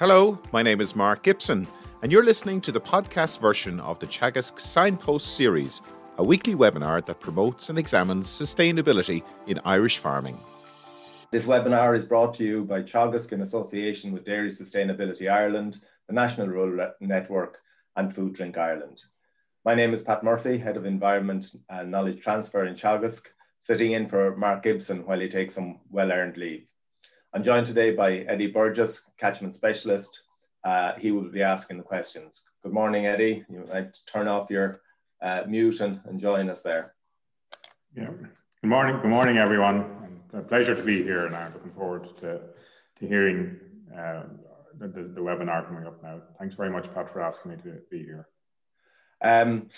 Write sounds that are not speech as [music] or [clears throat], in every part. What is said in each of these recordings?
Hello, my name is Mark Gibson, and you're listening to the podcast version of the Teagasc Signpost series, a weekly webinar that promotes and examines sustainability in Irish farming. This webinar is brought to you by Teagasc in association with Dairy Sustainability Ireland, the National Rural Network, and Food Drink Ireland. My name is Pat Murphy, Head of Environment and Knowledge Transfer in Teagasc, sitting in for Mark Gibson while he takes some well-earned leave. I'm joined today by Eddie Burgess, Catchment Specialist. Uh, he will be asking the questions. Good morning, Eddie. You might turn off your uh, mute and, and join us there. Yeah. Good morning. Good morning, everyone. a pleasure to be here, and I'm looking forward to, to hearing uh, the, the, webinar coming up now. Thanks very much, Pat, for asking me to be here. Um,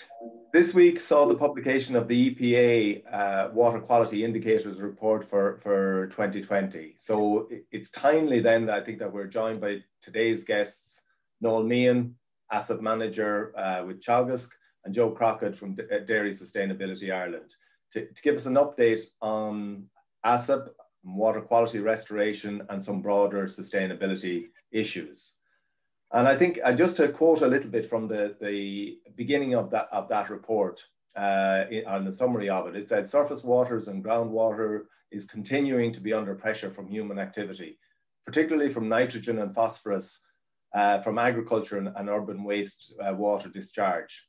this week saw the publication of the EPA uh, Water Quality Indicators Report for, for 2020. So it's timely then that I think that we're joined by today's guests, Noel Meehan, ASSAP Manager uh, with Teagasc, and Joe Crockett from D Dairy Sustainability Ireland, to, to, give us an update on ASSAP, water quality restoration, and some broader sustainability issues. And I think uh, just to quote a little bit from the, the beginning of that, of that report uh, in, on the summary of it, it said surface waters and groundwater is continuing to be under pressure from human activity, particularly from nitrogen and phosphorus uh, from agriculture and, and urban waste uh, water discharge.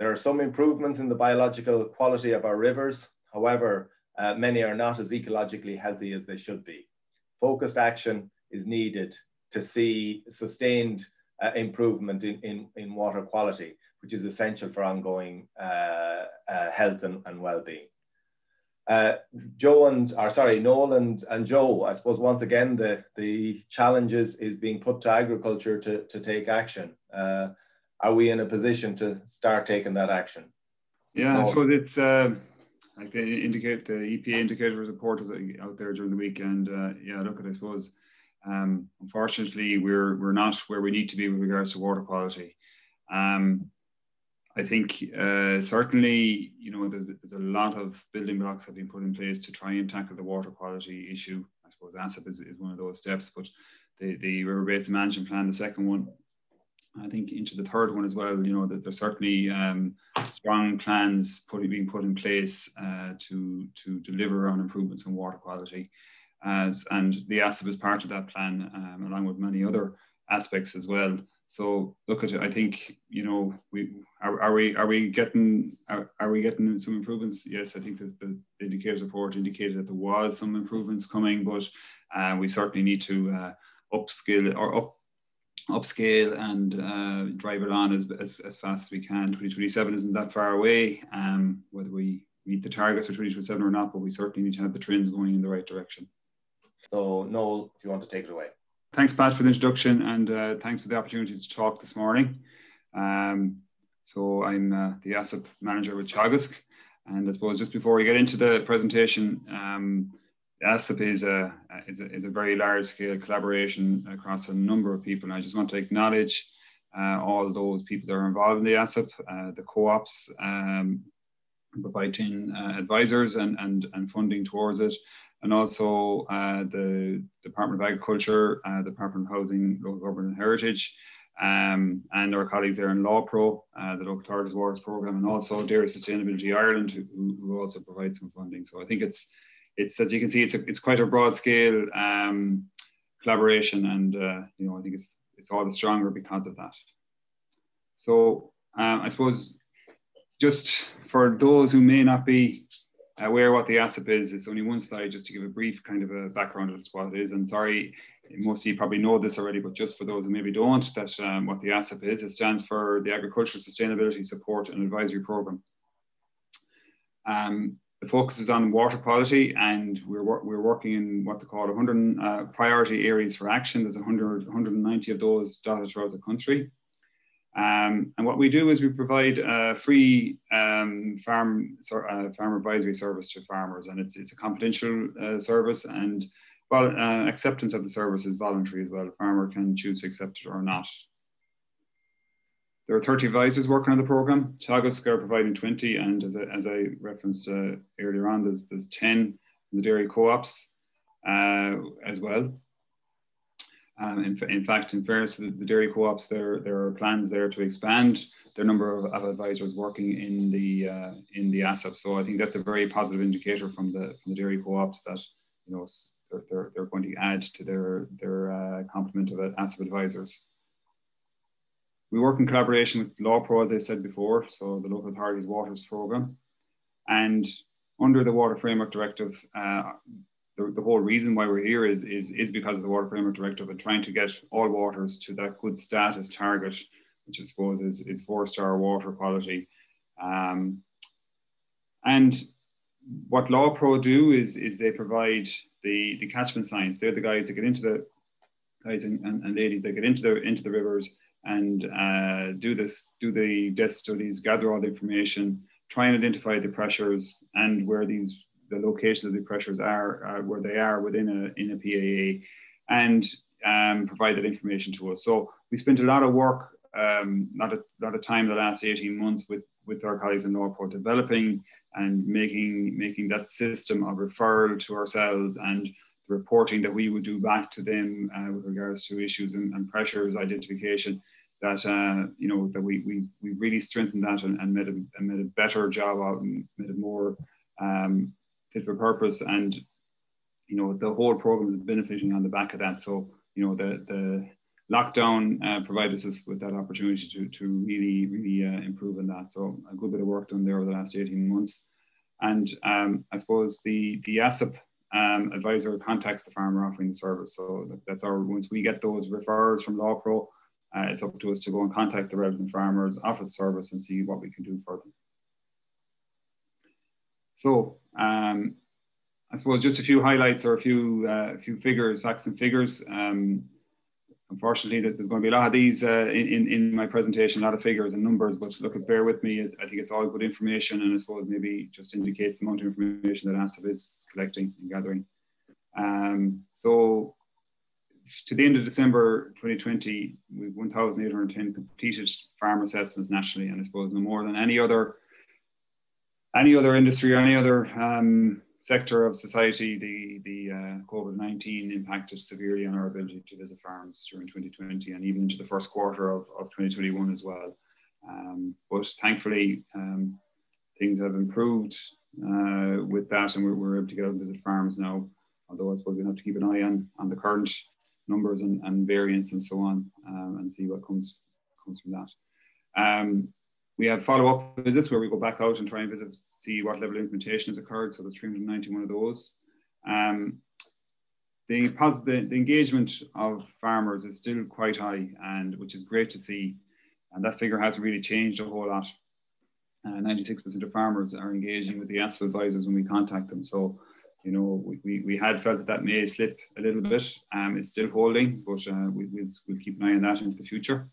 There are some improvements in the biological quality of our rivers. However, uh, many are not as ecologically healthy as they should be. Focused action is needed to see sustained uh, improvement in, in, in water quality, which is essential for ongoing uh, uh, health and, and well-being. Uh, Joe and, or sorry, Noel and, and Joe, I suppose once again, the, the challenges is being put to agriculture to, to take action. Uh, are we in a position to start taking that action? Yeah, Noel? I suppose it's, uh, like the indicate the EPA indicator report was out there during the weekend. yeah, look at, I suppose, um, unfortunately, we're we're not where we need to be with regards to water quality. Um, I think uh, certainly, you know, there's, a lot of building blocks have been put in place to try and tackle the water quality issue. I suppose ASSAP is, is one of those steps, but the, the river basin management plan, the second one, I think into the third one as well, you know, that there's certainly um, strong plans put, being put in place uh, to, to deliver on improvements in water quality as and the ASSAP is part of that plan, um, along with many other aspects as well. So look at. I think you know we are, are we are we getting are, are we getting some improvements? Yes, I think the, the indicators report indicated that there was some improvements coming, but uh, we certainly need to uh, upskill or up upscale and uh, drive it on as, as, as fast as we can. 2027 isn't that far away. Um, whether we meet the targets for 2027 or not, but we certainly need to have the trends going in the right direction. So, Noel, if you want to take it away. Thanks, Pat, for the introduction, and uh, thanks for the opportunity to talk this morning. Um, so, I'm uh, the ASSAP manager with Teagasc, and I suppose just before we get into the presentation, um, is a, is a, is a very large scale collaboration across a number of people. And I just want to acknowledge uh, all those people that are involved in the ASSAP, uh, the co-ops, um, providing uh, advisors and, and, and funding towards it, and also uh, the Department of Agriculture, uh, Department of Housing, Local Government and Heritage, um, and our colleagues there in LawPro, uh, the Local Authorities Waters Programme, and also Dairy Sustainability Ireland, who, who, also provide some funding. So I think it's, it's as you can see, it's, a, it's quite a broad scale um, collaboration, and uh, you know I think it's it's all the stronger because of that. So um, I suppose just for those who may not be aware what the ASSAP is. It's only one slide just to give a brief kind of a background of what it is. And sorry, most of you probably know this already, but just for those who maybe don't, that um, what the ASSAP is, it stands for the Agricultural Sustainability Support and Advisory Programme. Um, the focus is on water quality and we're, we're working in what they call 100 uh, priority areas for action. There's 100, 190 of those dotted throughout the country. Um, and what we do is we provide a free um, farm uh, farm advisory service to farmers, and it's, it's a confidential uh, service, and well, uh, acceptance of the service is voluntary as well. A farmer can choose to accept it or not. There are 30 advisors working on the program. Teagasc are providing 20, and as I, as I referenced uh, earlier on, there's, there's 10 in the dairy co-ops uh, as well. Um, in, in, fact, in fairness to the, the, dairy co-ops, there there are plans there to expand their number of, of advisors working in the uh, in the ASSAP. So I think that's a very positive indicator from the from the dairy co-ops that you know they're, they're, they're going to add to their their uh, complement of ASSAP advisors. We work in collaboration with LawPro, as I said before, so the local authorities waters program, and under the Water Framework Directive, uh, the, the whole reason why we're here is, is, is because of the Water Framework Directive and trying to get all waters to that good status target, which I suppose is, is four star water quality. Um, and what Law Pro do is, is they provide the, the catchment science. They're the guys that get into the guys and, and, and ladies that get into the into the rivers and uh, do this, do the depth studies, gather all the information, try and identify the pressures and where these the locations of the pressures are, uh, where they are within a in a PAA, and um, provide that information to us. So we spent a lot of work, um, not a lot of time the last 18 months with with our colleagues in LawPro developing and making making that system of referral to ourselves and the reporting that we would do back to them uh, with regards to issues and, and pressures identification that uh, you know that we we we really strengthened that and, and made a and made a better job of and made it more um, fit for purpose. And you know the whole program is benefiting on the back of that. So you know the the lockdown uh, provided us with that opportunity to, to really really uh, improve on that. So a good bit of work done there over the last 18 months. And um, I suppose the the ASSAP um, advisor contacts the farmer offering the service. So that's our once we get those referrals from LawPro uh, it's up to us to go and contact the relevant farmers, offer the service and see what we can do for them. So um, I suppose just a few highlights or a few, uh, few figures, facts and figures. Um, unfortunately, there's going to be a lot of these uh, in, in my presentation, a lot of figures and numbers, but look, bear with me. I think it's all good information and I suppose maybe just indicates the amount of information that ASSAP is collecting and gathering. Um, so to the end of December 2020, we've 1,810 completed farm assessments nationally, and I suppose no more than any other any other industry or any other um, sector of society, the the uh, COVID-19 impacted severely on our ability to visit farms during 2020 and even into the first quarter of, of 2021 as well. Um, but thankfully, um, things have improved uh, with that, and we're, we're, able to get out and visit farms now. Although I suppose we have to keep an eye on on the current numbers and, and variants and so on um, and see what comes comes from that. We have follow-up visits where we go back out and try and visit, see what level of implementation has occurred. So there's 391 of those. Um, the, the, engagement of farmers is still quite high, and which is great to see. And that figure hasn't really changed a whole lot. 96% uh, of farmers are engaging with the ASSAP advisors when we contact them. So you know, we, we, we had felt that that may slip a little bit. Um, it's still holding, but uh, we, we'll, we'll keep an eye on that into the future.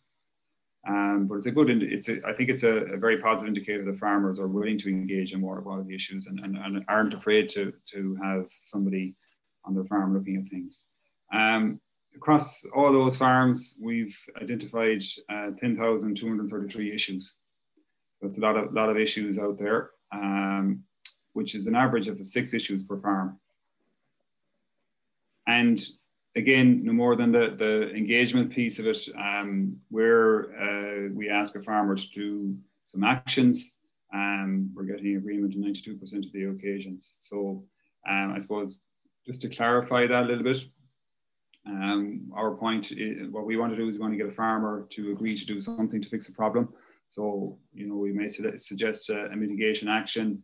Um, but it's a good, it's a, I think it's a, a, very positive indicator that farmers are willing to engage in water quality issues and, and, and aren't afraid to, to have somebody on their farm looking at things. Um, across all those farms, we've identified uh, 10,233 issues. That's a lot of, lot of issues out there. Um, which is an average of six issues per farm. And again, no more than the, the engagement piece of it, um, where uh, we ask a farmer to do some actions, um, we're getting agreement on 92% of the occasions. So um, I suppose just to clarify that a little bit, um, our point, is, what we want to do is we want to get a farmer to agree to do something to fix a problem. So, you know, we may suggest a, a mitigation action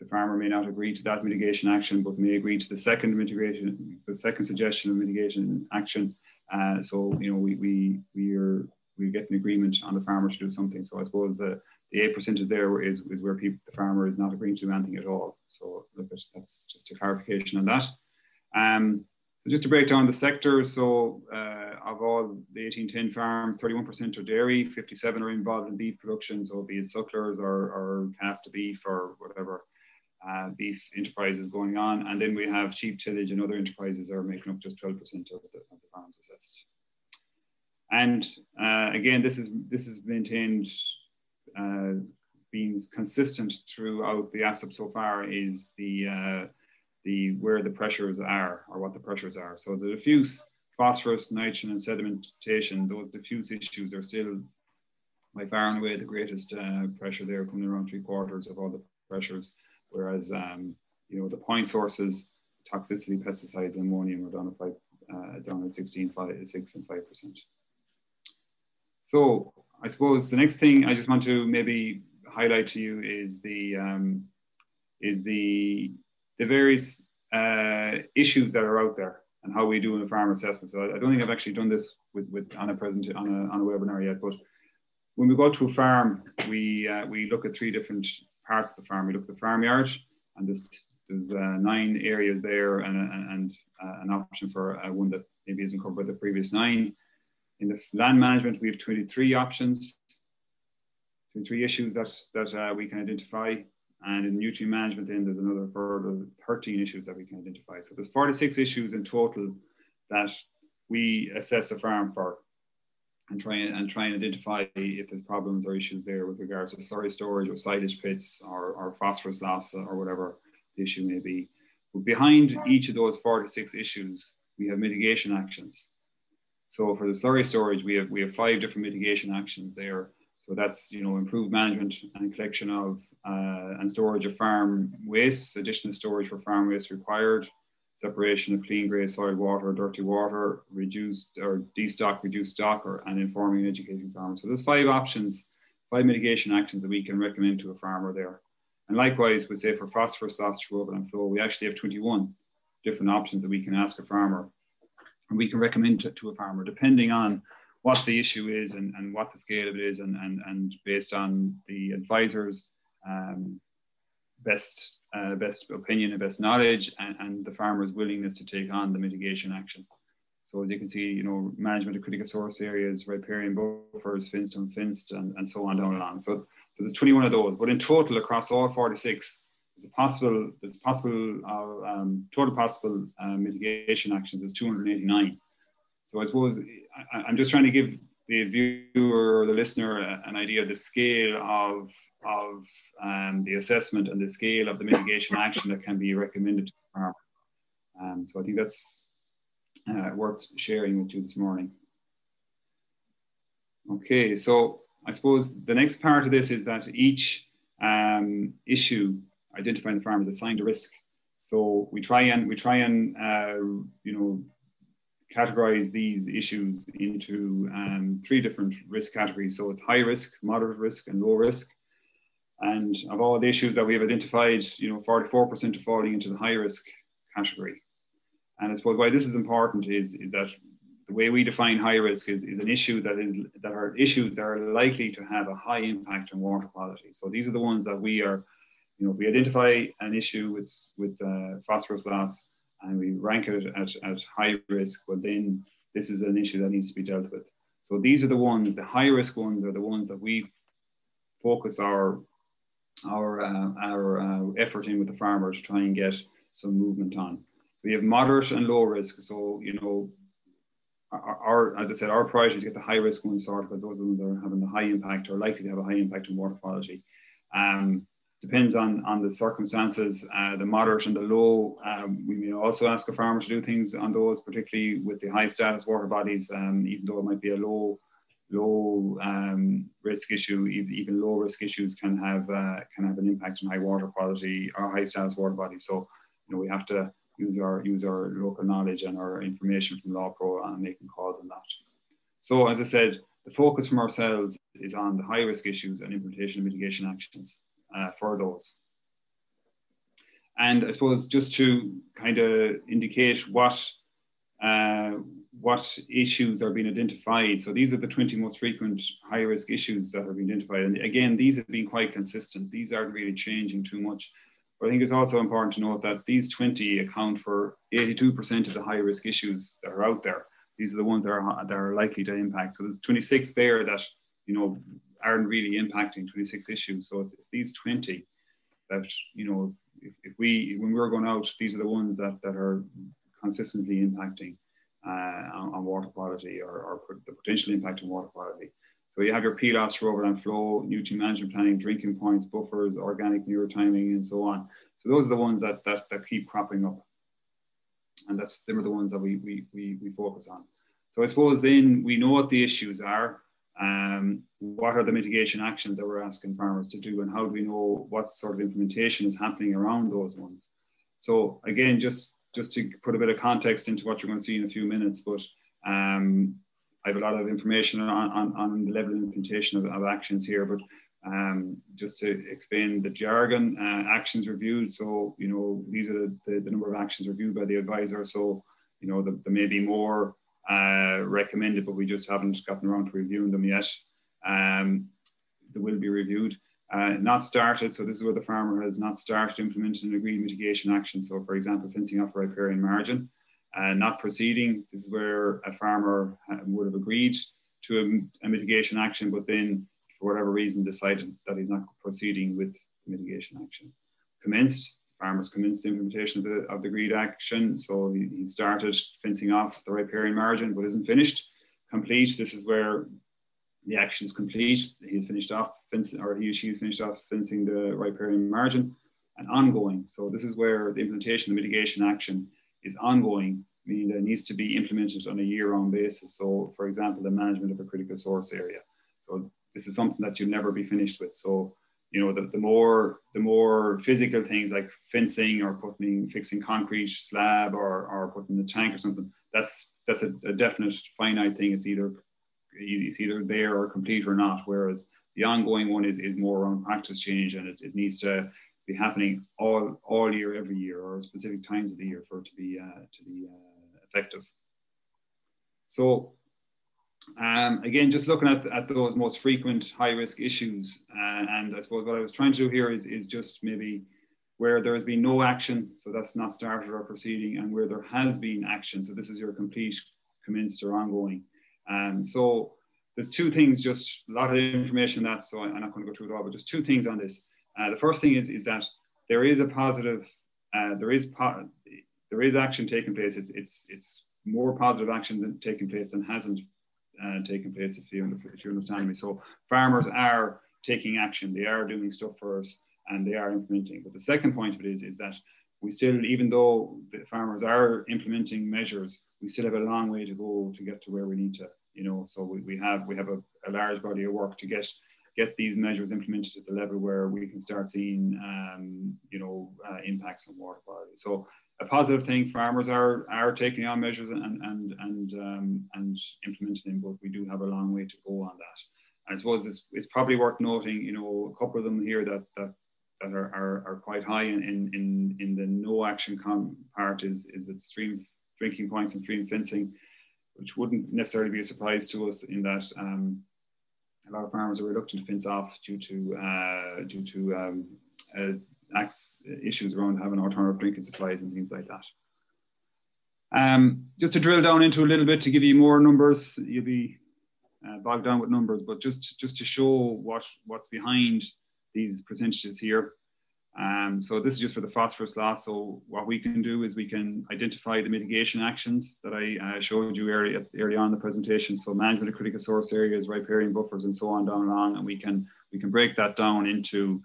the farmer may not agree to that mitigation action, but may agree to the second mitigation, the second suggestion of mitigation action. Uh, so you know we we we are we get an agreement on the farmer to do something. So I suppose the the eight percent is there is, is where people the farmer is not agreeing to do anything at all. So that's just a clarification on that. Um, so just to break down the sector, so uh, of all the 1810 farms, 31% are dairy, 57 are involved in beef production, so be it sucklers or, or calf to beef or whatever uh, beef enterprises going on. And then we have sheep tillage and other enterprises are making up just 12% of the, of the farms assessed. And uh, again, this is this is maintained, uh, being consistent throughout the ASSAP so far is the uh, the where the pressures are or what the pressures are. So the diffuse phosphorus, nitrogen, and sedimentation, those diffuse issues are still by far and away the greatest uh, pressure there, coming around three quarters of all the pressures. Whereas, um, you know, the point sources, toxicity, pesticides, ammonium are down at five, uh, down at 16, five, six and five percent. So I suppose the next thing I just want to maybe highlight to you is the um, is the the various uh, issues that are out there and how we do in a farm assessment. So I, I don't think I've actually done this with, with on a present on a, on a webinar yet, but when we go to a farm, we uh, we look at three different parts of the farm. We look at the farmyard, and there's there's uh, nine areas there, and, and uh, an option for uh, one that maybe isn't covered by the previous nine. In the land management, we have 23 options, 23 issues that that uh, we can identify. And in nutrient management, then there's another further 13 issues that we can identify. So there's 46 issues in total that we assess a farm for and try and, and try and identify if there's problems or issues there with regards to slurry storage or silage pits or, or phosphorus loss or whatever the issue may be. But behind each of those four to six issues, we have mitigation actions. So for the slurry storage, we have we have five different mitigation actions there. So that's you know improved management and collection of uh, and storage of farm waste, additional storage for farm waste required, separation of clean grey soil water, dirty water, reduced or destock, reduced stock, or and informing and educating farmers. So there's five options, five mitigation actions that we can recommend to a farmer there. And likewise, we say for phosphorus loss through flow, we actually have 21 different options that we can ask a farmer and we can recommend to, to a farmer depending on what the issue is and, and what the scale of it is and, and, and based on the advisor's um, best uh, best opinion and best knowledge and, and the farmer's willingness to take on the mitigation action. So as you can see, you know, management of critical source areas, riparian buffers, fenced and fenced, and, and so on down along. So, so there's 21 of those, but in total across all 46, there's a possible, there's possible, uh, um, total possible uh, mitigation actions is 289. So I suppose I, I'm just trying to give the viewer or the listener an idea of the scale of, of um, the assessment and the scale of the mitigation action that can be recommended to the farmer. Um, so I think that's uh, worth sharing with you this morning. Okay, so I suppose the next part of this is that each um, issue identifying the farm is assigned a risk. So we try and we try and uh, you know categorize these issues into um, three different risk categories. So it's high risk, moderate risk, and low risk. And of all the issues that we have identified, you know, 44% are falling into the high risk category. And I suppose why this is important is, is that the way we define high risk is, is an issue that is that are issues that are likely to have a high impact on water quality. So these are the ones that we are, you know, if we identify an issue with with uh, phosphorus loss, and we rank it at, at high risk, well then this is an issue that needs to be dealt with. So these are the ones, the high risk ones are the ones that we focus our our uh, our uh, effort in with the farmers to try and get some movement on. So we have moderate and low risk. So you know, our, our as I said, our priority is to get the high risk ones sorted because those are the ones that are having the high impact or likely to have a high impact on water quality. Um, depends on, on the circumstances, uh, the moderate and the low. Um, we may also ask a farmer to do things on those, particularly with the high status water bodies, um, even though it might be a low low um, risk issue, even low risk issues can have uh, can have an impact on high water quality or high status water bodies. So you know we have to use our use our local knowledge and our information from LawPro and making calls on that. So as I said, the focus from ourselves is on the high risk issues and implementation of mitigation actions uh, for those. And I suppose just to kind of indicate what uh, what issues are being identified. So these are the 20 most frequent high risk issues that have been identified. And again, these have been quite consistent. These aren't really changing too much. But I think it's also important to note that these 20 account for 82% of the high risk issues that are out there. These are the ones that are, that are likely to impact. So there's 26 there that, you know, aren't really impacting 26 issues. So it's, it's these 20 that, you know, if, if, we, when we're going out, these are the ones that, that are consistently impacting uh, on, on, water quality or, or the potential impact on water quality. So you have your PLOS, rubber and flow, nutrient management planning, drinking points, buffers, organic neurotiming, and so on. So those are the ones that, that, that keep cropping up. and that's them are the ones that we, we, we, we focus on. So I suppose then we know what the issues are. Um, what are the mitigation actions that we're asking farmers to do, and how do we know what sort of implementation is happening around those ones? So again, just just to put a bit of context into what you're going to see in a few minutes, but um, I have a lot of information on, on, on the level of implementation of, of actions here, but um, just to explain the jargon, uh, actions reviewed. So, you know, these are the, the, the, number of actions reviewed by the advisor. So, you know, the, there may be more uh, recommended, but we just haven't gotten around to reviewing them yet. Um, they will be reviewed. Uh, not started, so this is where the farmer has not started implementing an agreed mitigation action. So, for example, fencing off a riparian margin. Uh, not proceeding, this is where a farmer uh, would have agreed to a, a mitigation action, but then for whatever reason decided that he's not proceeding with mitigation action. Commenced, farmers commenced the implementation of the, of the agreed action. So he, he started fencing off the riparian margin, but isn't finished. Complete, this is where the action is complete. He's finished off fencing, or he or she has finished off fencing the riparian margin and ongoing. So this is where the implementation the mitigation action is ongoing, meaning that it needs to be implemented on a year-round basis. So for example, the management of a critical source area. So this is something that you'll never be finished with. So, you know, the, the more the more physical things like fencing or putting fixing concrete slab or, or putting the tank or something, that's that's a, a definite finite thing. It's either it's either there or complete or not. Whereas the ongoing one is, is more around practice change and it, it needs to be happening all all year, every year, or specific times of the year for it to be uh, to be uh, effective. So um, again, just looking at, at those most frequent high risk issues, uh, and I suppose what I was trying to do here is, is just maybe where there has been no action, so that's not started or proceeding, and where there has been action, so this is your complete, commenced, or ongoing. Um, so there's two things, just a lot of information that, so I'm not going to go through it all, but just two things on this. Uh, the first thing is, is that there is a positive, uh, there is po there is action taking place. It's, it's, it's more positive action than taking place than hasn't uh, taking place, if you, if you understand me. So farmers are taking action, they are doing stuff for us, and they are implementing. But the second point of it is, is that we still, even though the farmers are implementing measures, we still have a long way to go to get to where we need to. You know, so we, we have we have a, a large body of work to get get these measures implemented at the level where we can start seeing, um, you know, uh, impacts on water quality. So a positive thing. Farmers are are taking on measures and and and um, and implementing them, but we do have a long way to go on that. I suppose it's, it's probably worth noting, you know, a couple of them here that that that are, are, are quite high in, in, in the no action part is, is that stream drinking points and stream fencing, which wouldn't necessarily be a surprise to us in that um, a lot of farmers are reluctant to fence off due to uh, due to um, uh, issues around having alternative drinking supplies and things like that. Um, just to drill down into a little bit to give you more numbers, you'll be uh, bogged down with numbers, but just just to show what what's behind these percentages here. Um, so this is just for the phosphorus loss. So what we can do is we can identify the mitigation actions that I uh, showed you early, early on in the presentation. So management of critical source areas, riparian buffers, and so on down along, and we can we can break that down into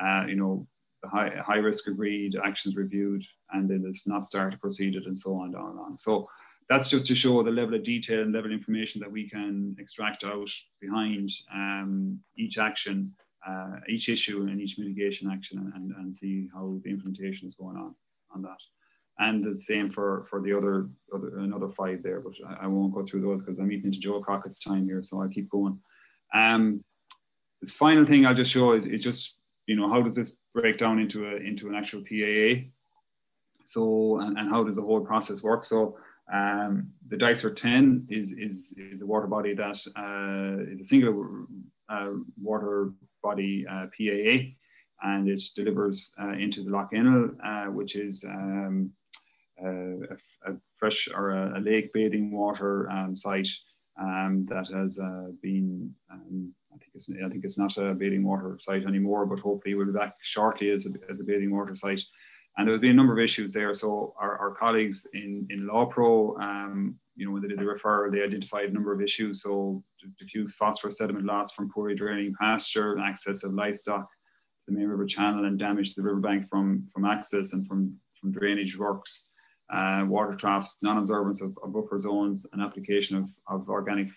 uh, you know high, high risk agreed, actions reviewed, and then it's not started, proceeded, and so on down on. So that's just to show the level of detail and level of information that we can extract out behind um, each action uh, each issue and each mitigation action and, and see how the implementation is going on on that. And the same for, for the other, other another five there, but I, I won't go through those because I'm eating into Joe Crockett's time here, so I'll keep going. Um, this final thing I'll just show is, is just, you know, how does this break down into a into an actual PAA? So, and, and how does the whole process work? So, um, the Dysart 10 is, is, is a water body that uh, is a single uh, water body uh, PAA, and it delivers uh, into the Lough Ennell, uh, which is um, a, a, fresh or a, a, lake bathing water um, site um, that has been. I think it's I think it's not a bathing water site anymore, but hopefully we'll be back shortly as a, as a bathing water site. And there's been a number of issues there. So our, our colleagues in, in LawPro, um, you know, when they did the referral, they identified a number of issues. So diffuse phosphorus sediment loss from poorly draining pasture, access of livestock to the main river channel and damage to the riverbank from, from access and from, from drainage works. uh, water troughs, non-observance of, of, buffer zones, and application of, of organic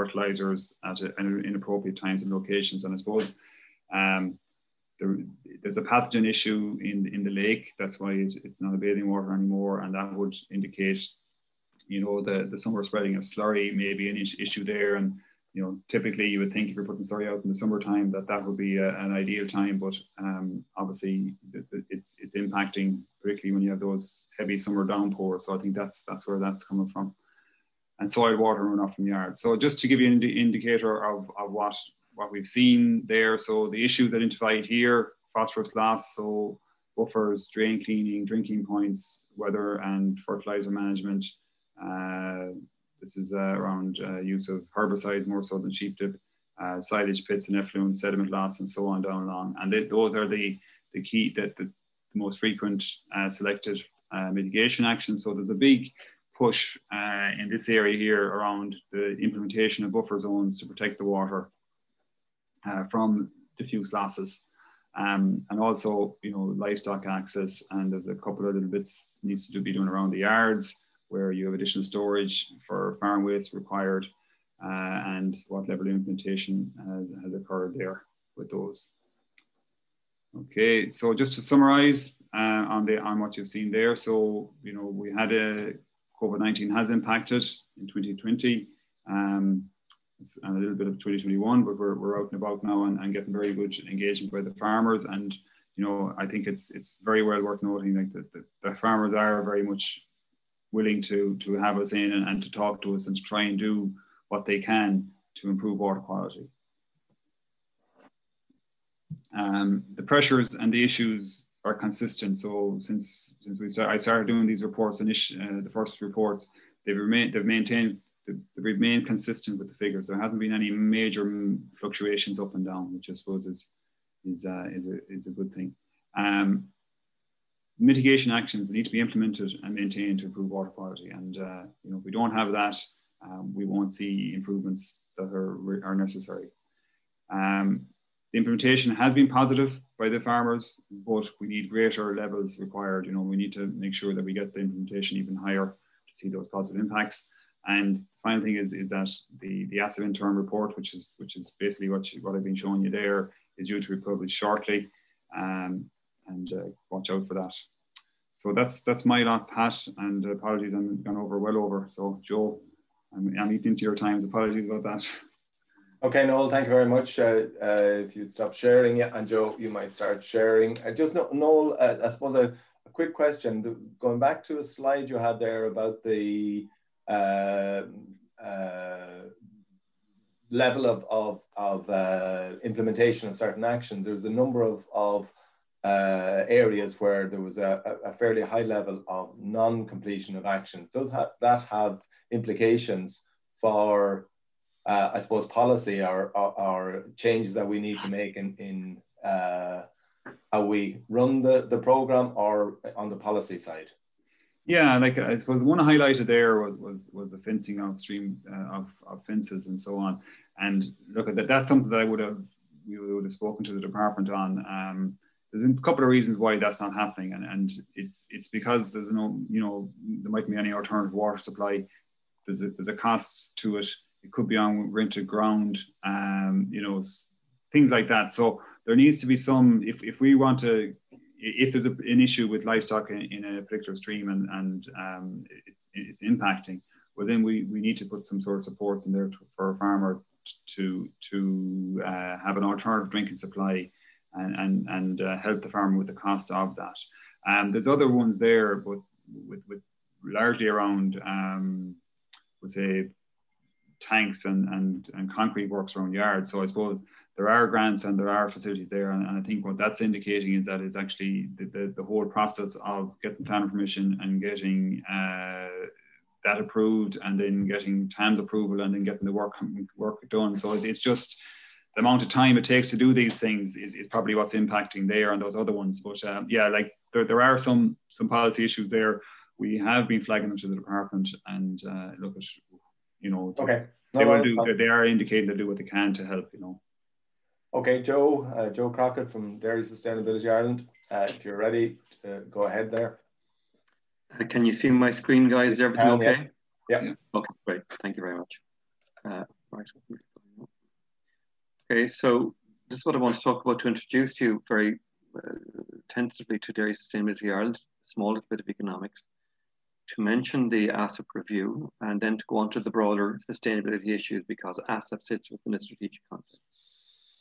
fertilizers at a, inappropriate times and locations. And I suppose um, there, there's a pathogen issue in, in the lake. That's why it, it's not a bathing water anymore. And that would indicate, you know, the, the summer spreading of slurry may be an issue there. And you know, typically you would think if you're putting slurry out in the summertime that that would be a, an ideal time, but um, obviously it's it's impacting particularly when you have those heavy summer downpours. So I think that's that's where that's coming from, and soil water runoff from yards. So just to give you an indi indicator of, of what what we've seen there. So the issues identified here: phosphorus loss, so buffers, drain cleaning, drinking points, weather and fertilizer management. Uh, this is uh, around uh, use of herbicides more so than sheep dip, uh, silage pits and effluent, sediment loss, and so on down along. And they, those are the, the key, that the, the most frequent selected mitigation actions. So there's a big push uh, in this area here around the implementation of buffer zones to protect the water uh, from diffuse losses. Um, and also, you know, livestock access, and there's a couple of little bits needs to be done around the yards where you have additional storage for farm waste required uh, and what level of implementation has, has occurred there with those. Okay, so just to summarize uh, on the on what you've seen there. So, you know, we had a COVID-19 has impacted in 2020 um, and a little bit of 2021, but we're, we're out and about now and, and getting very good engagement by the farmers. And, you know, I think it's it's very well worth noting like that the, the farmers are very much willing to to have us in and, and to talk to us and to try and do what they can to improve water quality. Um, the pressures and the issues are consistent. So since since we I started doing these reports, initially, uh, the first reports, they've remained they've maintained they've, remained consistent with the figures. There hasn't been any major fluctuations up and down, which I suppose is is uh, is a is a good thing. Um, mitigation actions need to be implemented and maintained to improve water quality. And uh, you know, if we don't have that, um, we won't see improvements that are, are necessary. Um, the implementation has been positive by the farmers, but we need greater levels required. You know, we need to make sure that we get the implementation even higher to see those positive impacts. And the final thing is, is that the, the ASSAP interim report, which is which is basically what, you, what I've been showing you there, is due to be published shortly. Um, and uh, watch out for that. So that's that's my lot, Pat, and apologies, I'm gone over well over. So Joe, I'm, I'm eating into your times. Apologies about that. [laughs] Okay, Noel, thank you very much. Uh, uh, if you'd stop sharing, yeah, and Joe, you might start sharing. Uh, just Noel, uh, I suppose a, a, quick question. Going back to a slide you had there about the uh, uh, level of, of, of implementation of certain actions, there's a number of, of uh, areas where there was a, a, fairly high level of non-completion of action. Does that have implications for, uh, I suppose, policy or, or, or, changes that we need to make in, in uh, how we run the, the program or on the policy side? Yeah, like I suppose one highlighted there was was was the fencing upstream uh, of, of fences and so on. And look at that, that's something that I would have we would have spoken to the department on. Um, there's a couple of reasons why that's not happening, and, and it's it's because there's no you know there might be any alternative water supply. There's a, there's a cost to it. It could be on rented ground, um, you know, things like that. So there needs to be some if if we want to if there's a, an issue with livestock in, in, a particular stream and and um, it's it's impacting, well then we we need to put some sort of supports in there to, for a farmer to to uh, have an alternative drinking supply and, and, and uh, help the farmer with the cost of that. Um, there's other ones there, but with, with largely around, um, we'll say, tanks and, and, and concrete works around yards. So I suppose there are grants and there are facilities there. And, and I think what that's indicating is that it's actually the, the, the whole process of getting planning permission and getting uh, that approved and then getting TAMS approval and then getting the work work done. So it's just the amount of time it takes to do these things is, is probably what's impacting there and those other ones. But um, yeah, like there, there are some some policy issues there. We have been flagging them to the department and uh, look at, you know, okay. No, they will do. They are indicating they do what they can to help. You know. Okay, Joe. Uh, Joe Crockett from Dairy Sustainability Ireland. Uh, if you're ready, go ahead there. Uh, can you see my screen, guys? Is everything um, okay? Yeah. yeah. Okay, great. Thank you very much. Uh, right. Okay, so this is what I want to talk about to introduce you very uh, tentatively to Dairy Sustainability Ireland, a small little bit of economics, to mention the ASSAP review, and then to go on to the broader sustainability issues because ASSAP sits within the strategic context,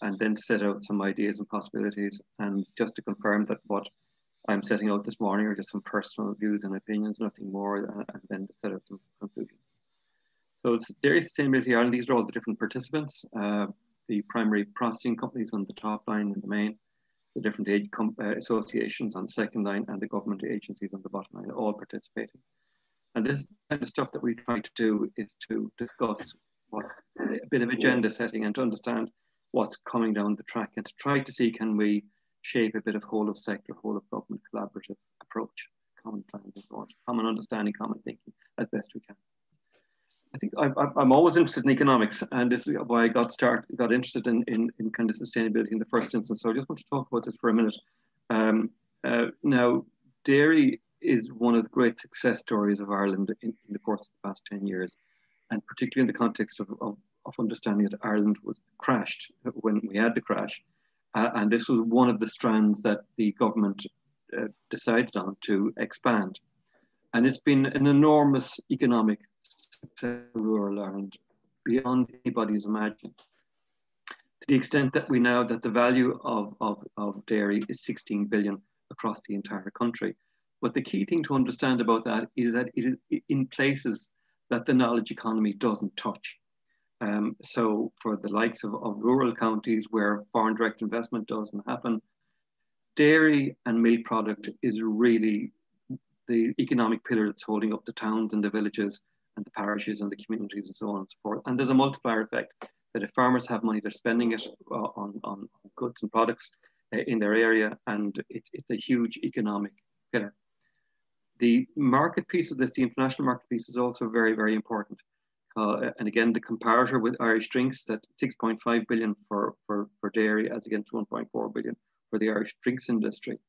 and then to set out some ideas and possibilities, and just to confirm that what I'm setting out this morning are just some personal views and opinions, nothing more, and then to set out some conclusions. So it's Dairy Sustainability Ireland, these are all the different participants, uh, the primary processing companies on the top line and the main, the different aid uh, associations on the second line, and the government agencies on the bottom line, all participating. And this kind of stuff that we try to do is to discuss what's a bit of agenda setting and to understand what's coming down the track and to try to see can we shape a bit of whole of sector, whole of government collaborative approach, common planning disorder, common understanding, common thinking as best we can. I think I, am always interested in economics, and this is why I got start got interested in, in, in kind of sustainability in the first instance. So I just want to talk about this for a minute. Um, uh, now, dairy is one of the great success stories of Ireland in, in, the course of the past 10 years, and particularly in the context of, of, of understanding that Ireland was crashed when we had the crash. Uh, and this was one of the strands that the government uh, decided on to expand. And it's been an enormous economic success rural Ireland beyond anybody's imagining. To the extent that we know that the value of, of, of dairy is 16 billion across the entire country. But the key thing to understand about that is that it is in places that the knowledge economy doesn't touch. Um, so for the likes of, of rural counties where foreign direct investment doesn't happen, dairy and milk product is really the economic pillar that's holding up the towns and the villages and the parishes and the communities and so on and so forth. And there's a multiplier effect that if farmers have money, they're spending it uh, on, on goods and products uh, in their area, and it's, it's a huge economic pillar. The market piece of this, the international market piece, is also very, very important. Uh, and again, the comparator with Irish drinks, that 6.5 billion for, for, for dairy as against 1.4 billion for the Irish drinks industry.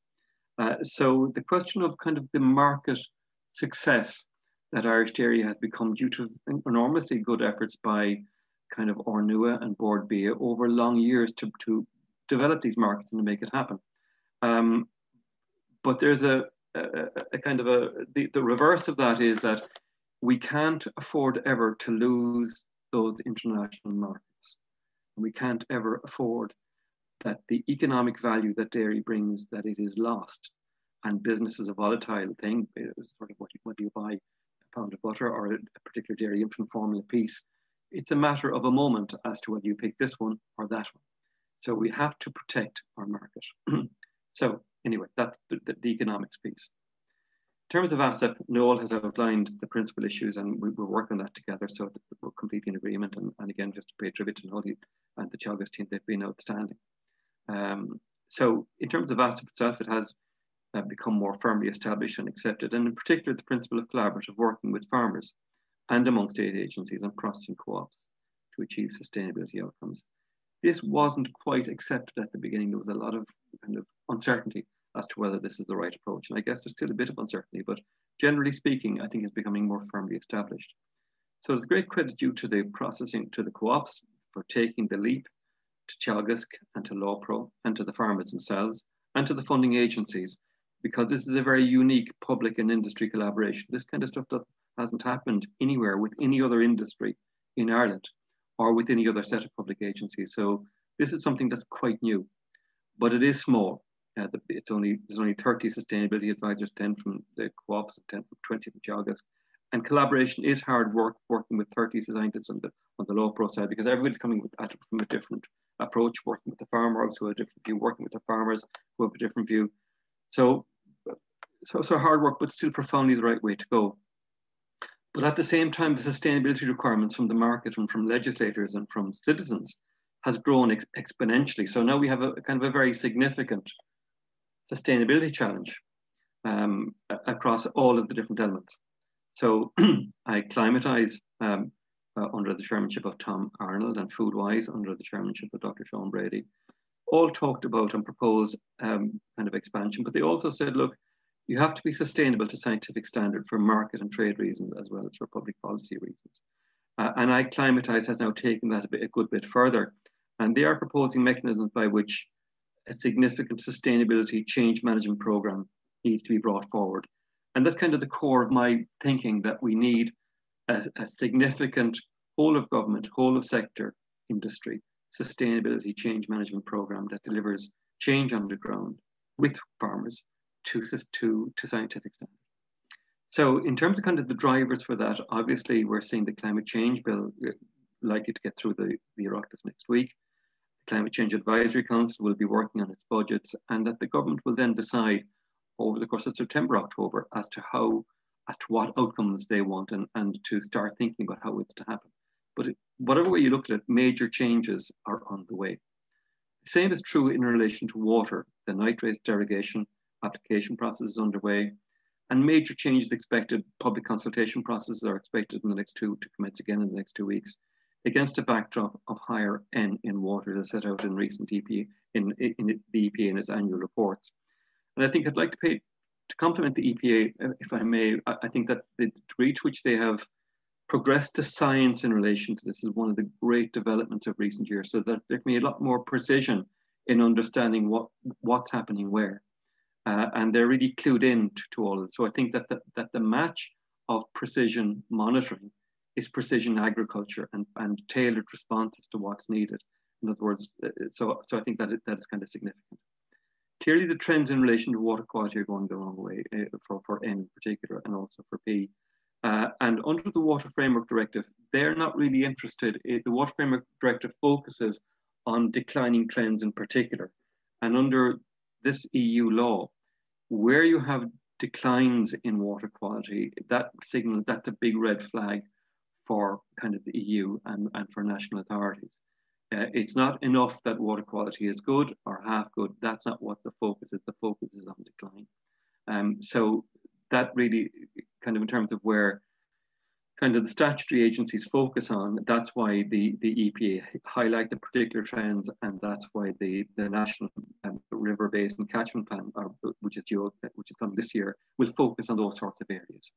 Uh, so the question of kind of the market success that Irish dairy has become due to enormously good efforts by kind of Ornua and Bord Bia over long years to, to develop these markets and to make it happen. Um, but there's a, a, a, kind of a, the, the reverse of that is that we can't afford ever to lose those international markets. And we can't ever afford that the economic value that dairy brings, that it is lost. And business is a volatile thing. It's sort of what you, whether you buy a pound of butter or a particular dairy infant formula piece. It's a matter of a moment as to whether you pick this one or that one. So we have to protect our market. [clears throat] so anyway, that's the, the, the economics piece In terms of ASSAP, Noel has outlined the principal issues and we, are working on that together. So we're completely in agreement. And, and again, just to pay tribute to Noel and the Teagasc team, they've been outstanding. Um, so in terms of ASSAP itself, it has uh, become more firmly established and accepted. And in particular, the principle of collaborative working with farmers and among state agencies and processing co-ops to achieve sustainability outcomes. This wasn't quite accepted at the beginning. There was a lot of kind of uncertainty as to whether this is the right approach. And I guess there's still a bit of uncertainty, but generally speaking, I think it's becoming more firmly established. So there's great credit due to the processing, to the co-ops for taking the leap, to Teagasc and to Lawpro and to the farmers themselves and to the funding agencies, because this is a very unique public and industry collaboration. This kind of stuff does, hasn't happened anywhere with any other industry in Ireland or with any other set of public agencies. So this is something that's quite new, but it is small. Uh, it's only there's only 30 sustainability advisors, 10 from the co-ops, 10 from 20 from Teagasc. And collaboration is hard work working with 30 scientists on the on the Lawpro side because everybody's coming with, at from a different approach, working with the farmers who have a different view, working with the farmers who have a different view. So, so, so hard work, but still profoundly the right way to go. But at the same time, the sustainability requirements from the market and from legislators and from citizens has grown ex exponentially. So now we have a kind of a very significant sustainability challenge um, across all of the different elements. So [clears throat] I climatize um, uh, under the chairmanship of Tom Arnold and Foodwise under the chairmanship of Dr. Sean Brady, all talked about and proposed um, kind of expansion, but they also said, look, you have to be sustainable to scientific standard for market and trade reasons as well as for public policy reasons. Uh, and iClimatize has now taken that a, bit, a good bit further. And they are proposing mechanisms by which a significant sustainability change management program needs to be brought forward. And that's kind of the core of my thinking that we need a, a significant whole of government, whole of sector industry sustainability change management program that delivers change on the ground with farmers to, to, to scientific standards. So in terms of kind of the drivers for that, obviously we're seeing the climate change bill uh, likely to get through the, the Oireachtas next week. Climate Change Advisory Council will be working on its budgets and that the government will then decide over the course of September, October as to how, as to what outcomes they want and, and to start thinking about how it's to happen. But it, whatever way you look at it, major changes are on the way. The same is true in relation to water. The nitrates derogation application process is underway, and major changes expected. Public consultation processes are expected in the next two to commence again in the next two weeks, against a backdrop of higher N in water as set out in recent EPA in, in the EPA in its annual reports. And I think I'd like to pay to compliment the EPA, if I may. I think that the degree to which they have progressed to science in relation to this is one of the great developments of recent years, so that there can be a lot more precision in understanding what what's happening where. Uh, and they're really clued in to, to, all of this. So I think that the, that the match of precision monitoring is precision agriculture and, and tailored responses to what's needed. In other words, uh, so, so I think that, it, that is kind of significant. Clearly the trends in relation to water quality are going the wrong way uh, for, for N in particular and also for P. Uh, and under the Water Framework Directive, they're not really interested. the Water Framework Directive focuses on declining trends in particular. And under this EU law, where you have declines in water quality, that signal, that's a big red flag for kind of the EU and, and for national authorities. Uh, it's not enough that water quality is good or half good. That's not what the focus is. The focus is on decline. Um, so that really kind of in terms of where kind of the statutory agencies focus on, that's why the, the EPA highlight the particular trends, and that's why the, the National um, River Basin Catchment Plan, or, which is due, which is coming this year, will focus on those sorts of areas.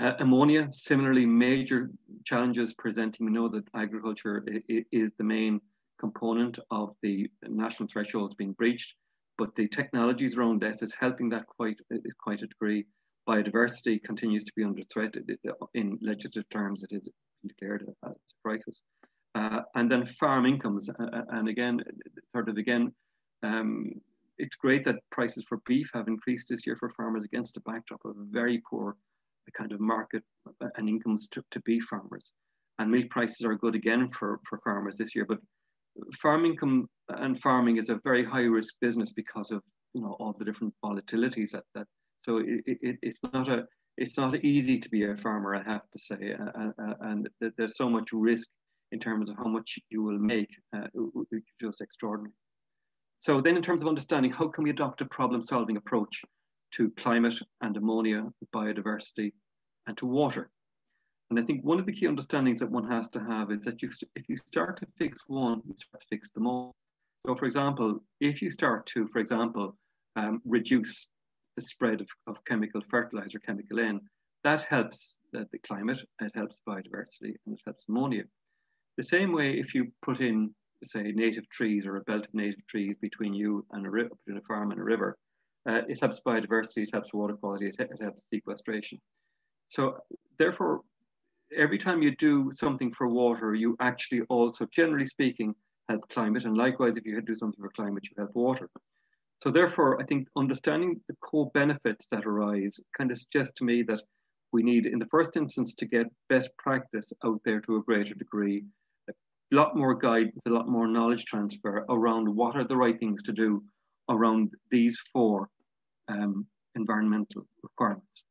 Uh, ammonia, similarly, major challenges presenting. We know that agriculture is the main component of the national thresholds being breached, but the technologies around this is helping that quite, quite a degree biodiversity continues to be under threat. In legislative terms, it is declared a, crisis. Uh, and then farm incomes, uh, uh, and again, sort of again, um, it's great that prices for beef have increased this year for farmers against a backdrop of very poor kind of market and incomes to, to beef farmers. And milk prices are good again for, for farmers this year, but farm income and farming is a very high risk business because of you know all the different volatilities that, that so it, it, it's not a it's not easy to be a farmer, I have to say, uh, uh, and there's so much risk in terms of how much you will make, uh, just extraordinary. So then in terms of understanding, how can we adopt a problem-solving approach to climate and ammonia, biodiversity, and to water? And I think one of the key understandings that one has to have is that you, if you start to fix one, you start to fix them all. So for example, if you start to, for example, um, reduce the spread of, of chemical fertilizer, chemical N. That helps the, the climate, it helps biodiversity, and it helps ammonia. The same way, if you put in, say, native trees or a belt of native trees between you and a between a farm and a river, uh, it helps biodiversity, it helps water quality, it, it helps sequestration. So, therefore, every time you do something for water, you actually also, generally speaking, help climate. And likewise, if you do something for climate, you help water. So therefore, I think understanding the co-benefits that arise kind of suggests to me that we need, in the first instance, to get best practice out there to a greater degree, a lot more guidance, a lot more knowledge transfer around what are the right things to do around these four um, environmental requirements.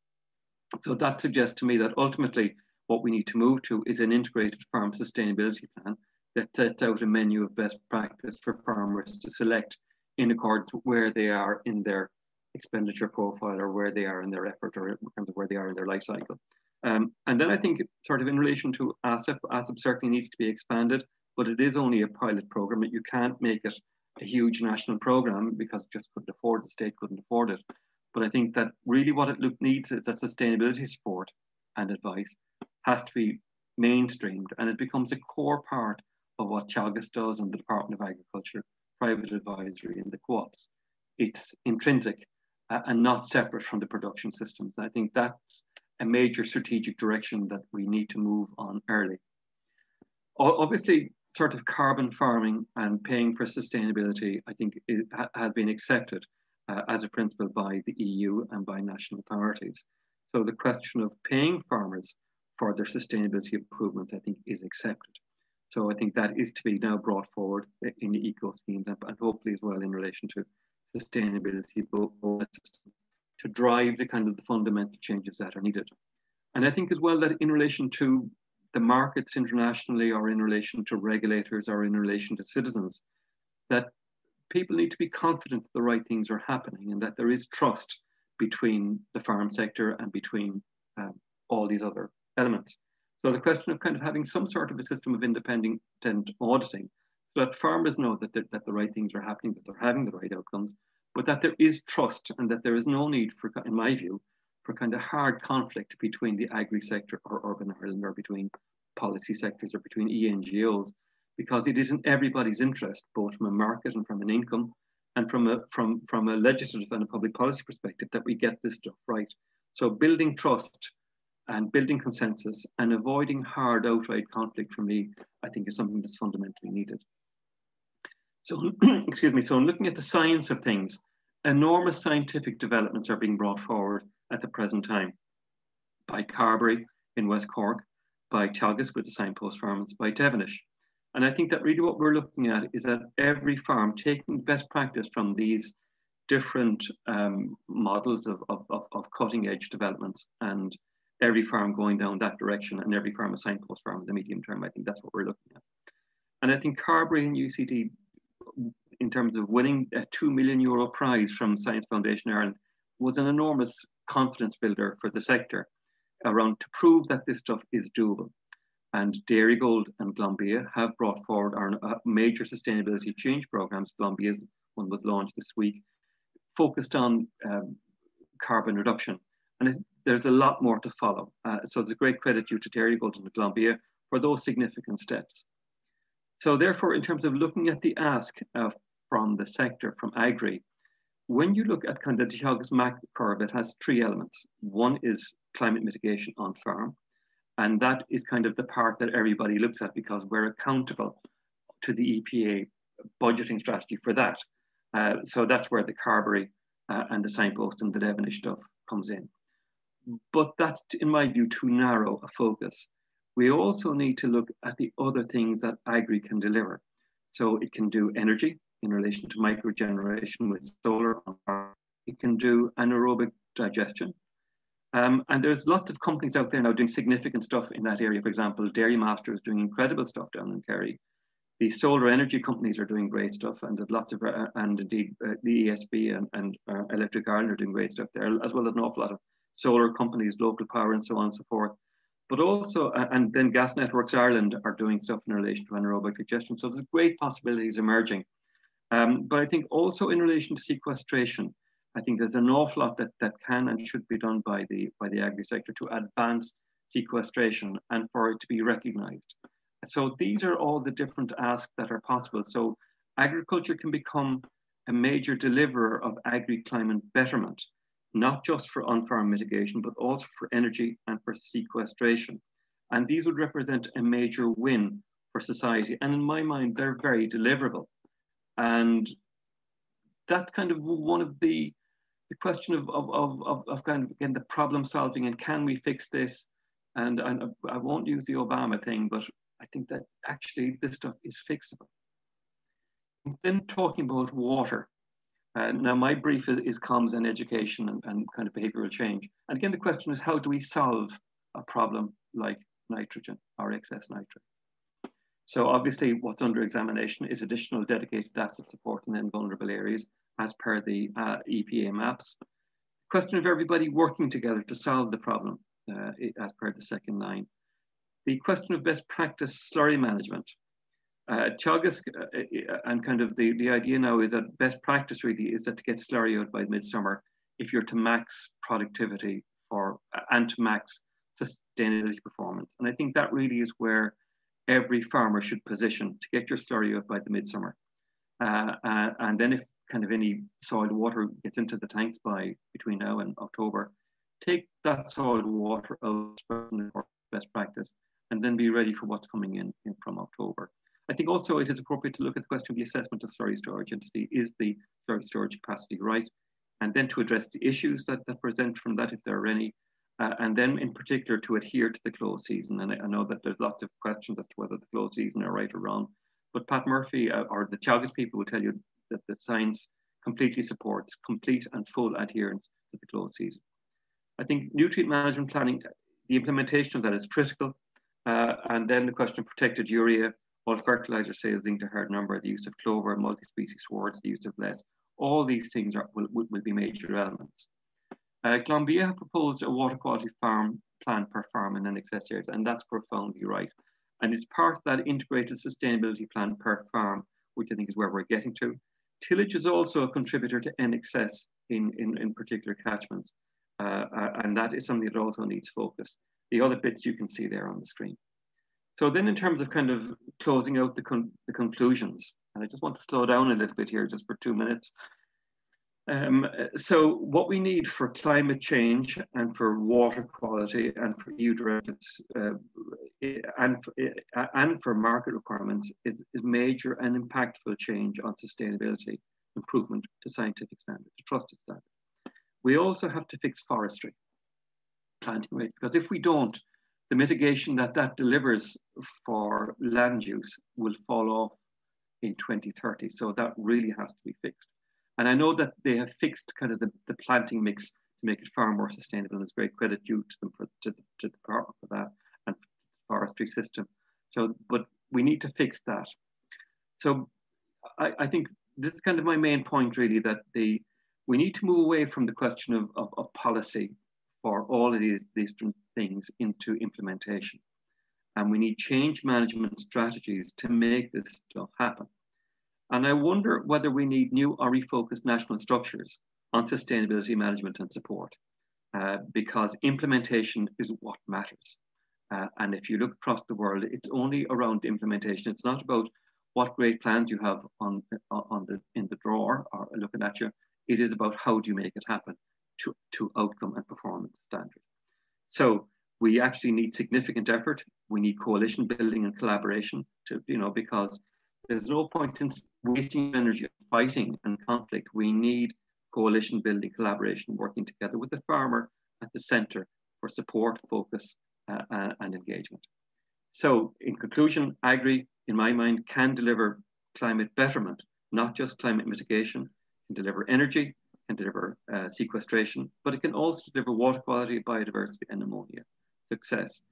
So that suggests to me that ultimately what we need to move to is an integrated farm sustainability plan that sets out a menu of best practice for farmers to select in accordance with where they are in their expenditure profile or where they are in their effort or in terms of where they are in their life cycle. Um, and then I think sort of in relation to ASSAP, ASSAP certainly needs to be expanded, but it is only a pilot program. You can't make it a huge national program because it just couldn't afford, the state couldn't afford it. But I think that really what it needs is that sustainability support and advice has to be mainstreamed and it becomes a core part of what Teagasc does and the Department of Agriculture, private advisory and the co-ops. It's intrinsic uh, and not separate from the production systems. I think that's a major strategic direction that we need to move on early. Obviously, sort of carbon farming and paying for sustainability, I think, it ha has been accepted uh, as a principle by the EU and by national authorities. So the question of paying farmers for their sustainability improvements, I think, is accepted. So I think that is to be now brought forward in the eco schemes and hopefully as well in relation to sustainability to drive the kind of the fundamental changes that are needed. And I think as well that in relation to the markets internationally or in relation to regulators or in relation to citizens, that people need to be confident that the right things are happening and that there is trust between the farm sector and between um, all these other elements. So the question of kind of having some sort of a system of independent auditing so that farmers know that, that the right things are happening, that they're having the right outcomes, but that there is trust and that there is no need for, in my view, for kind of hard conflict between the agri sector or urban Ireland or between policy sectors or between ENGOs, because it isn't everybody's interest, both from a market and from an income and from a from from a legislative and a public policy perspective, that we get this stuff right. So building trust and building consensus and avoiding hard outright conflict for me, I think is something that's fundamentally needed. So, [clears throat] excuse me, so in looking at the science of things, enormous scientific developments are being brought forward at the present time by Carbery in West Cork, by Teagasc with the signpost farms, by Devenish. And I think that really what we're looking at is that every farm taking best practice from these different um, models of, of, of, cutting edge developments and every farm going down that direction and every farm a signpost farm in the medium term. I think that's what we're looking at. And I think Carbery and UCD, in terms of winning a 2 million euro prize from Science Foundation Ireland, was an enormous confidence builder for the sector around to prove that this stuff is doable. And Dairygold and Glanbia have brought forward our uh, major sustainability change programs. Glanbia's one was launched this week, focused on um, carbon reduction. And it, there's a lot more to follow. Uh, so it's a great credit due to Dairygold and Glanbia for those significant steps. So therefore, in terms of looking at the ask uh, from the sector, from Agri, when you look at kind of the Teagasc MAC curve, it has three elements. One is climate mitigation on farm. And that is kind of the part that everybody looks at because we're accountable to the EPA budgeting strategy for that. Uh, so that's where the Carbery uh, and the signpost and the Devenish stuff comes in. But that's, in my view, too narrow a focus. We also need to look at the other things that Agri can deliver. So it can do energy in relation to microgeneration with solar. It can do anaerobic digestion. Um, and there's lots of companies out there now doing significant stuff in that area. For example, Dairymaster is doing incredible stuff down in Kerry. The solar energy companies are doing great stuff, and there's lots of, uh, and indeed uh, the ESB and, and uh, Electric Ireland are doing great stuff there, as well as an awful lot of solar companies, local power, and so on and so forth. But also, and then Gas Networks Ireland are doing stuff in relation to anaerobic digestion. So there's great possibilities emerging. Um, but I think also in relation to sequestration, I think there's an awful lot that, that can and should be done by the by the agri sector to advance sequestration and for it to be recognized. So these are all the different asks that are possible. So agriculture can become a major deliverer of agri-climate betterment, not just for on-farm mitigation, but also for energy and for sequestration. And these would represent a major win for society. And in my mind, they're very deliverable. And that's kind of one of the the question of, of, of, of, kind of again the problem solving and can we fix this and, I won't use the Obama thing but I think that actually this stuff is fixable. Then talking about water. Uh, now my brief is, is comms and education and, and kind of behavioral change. And again, the question is how do we solve a problem like nitrogen or excess nitrate? So obviously what's under examination is additional dedicated asset support in vulnerable areas as per the uh, EPA maps. Question of everybody working together to solve the problem uh, as per the second line. The question of best practice slurry management. Uh, Teagasc, uh, uh, and kind of the, the idea now is that best practice really is that to get slurry out by midsummer if you're to max productivity for and to max sustainability performance. And I think that really is where every farmer should position to get your slurry out by the midsummer. Uh, uh, and then if kind of any soil water gets into the tanks by between now and October, take that soil water out best practice and then be ready for what's coming in, in from October. I think also it is appropriate to look at the question of the assessment of slurry storage and to see is the slurry storage capacity right, and then to address the issues that, that present from that if there are any, uh, and then in particular to adhere to the close season. And I, I, know that there's lots of questions as to whether the close season are right or wrong, but Pat Murphy uh, or the Teagasc people will tell you that the science completely supports complete and full adherence to the close season. I think nutrient management planning, the implementation of that is critical. Uh, and then the question of protected urea, all fertilizer sales linked to hard number, the use of clover, multi-species swards, the use of less, all these things are, will, will be major elements. Uh, have proposed a water quality farm plan per farm in NXS areas, and that's profoundly right. And it's part of that integrated sustainability plan per farm, which I think is where we're getting to. Tillage is also a contributor to NXS in, in, in particular catchments, uh, uh, and that is something that also needs focus. The other bits you can see there on the screen. So then in terms of kind of closing out the, con the conclusions, and I just want to slow down a little bit here just for two minutes. Um, so what we need for climate change and for water quality and for EU directives uh, and, for, uh, and for market requirements is, is major and impactful change on sustainability improvement to scientific standards, to trusted standard. We also have to fix forestry planting rate because if we don't, the mitigation that that delivers for land use will fall off in 2030. So that really has to be fixed. And I know that they have fixed kind of the, the planting mix to make it far more sustainable. And there's great credit due to them for to, to the department for that and forestry system. So, but we need to fix that. So, I, I think this is kind of my main point, really, that the we need to move away from the question of, of, of policy for all of these, these things into implementation. And we need change management strategies to make this stuff happen. And I wonder whether we need new or refocused national structures on sustainability management and support, uh, because implementation is what matters. Uh, and if you look across the world, it's only around implementation. It's not about what great plans you have on, on the, in the drawer or looking at you. It is about how do you make it happen to, to outcome and performance standard. So we actually need significant effort. We need coalition building and collaboration to, you know, because there's no point in wasting energy fighting and conflict. We need coalition building, collaboration, working together with the farmer at the center for support, focus, uh, uh, and engagement. So, in conclusion, Agri, in my mind, can deliver climate betterment, not just climate mitigation, can deliver energy, can deliver uh, sequestration, but it can also deliver water quality, biodiversity, and ammonia success.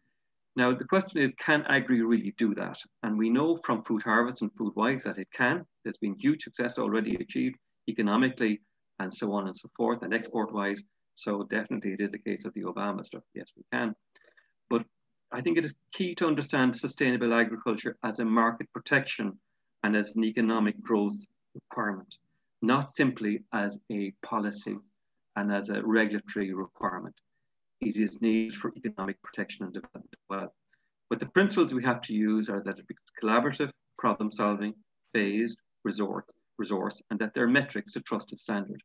Now, the question is, can Agri really do that? And we know from Food Harvest and Foodwise that it can. There's been huge success already achieved economically and so on and so forth and export-wise. So definitely it is a case of the Obama stuff. Yes, we can. But I think it is key to understand sustainable agriculture as a market protection and as an economic growth requirement, not simply as a policy and as a regulatory requirement is needed for economic protection and development as well. But the principles we have to use are that it's collaborative, problem solving, phased, resource, resource, and that there are metrics to trusted standard.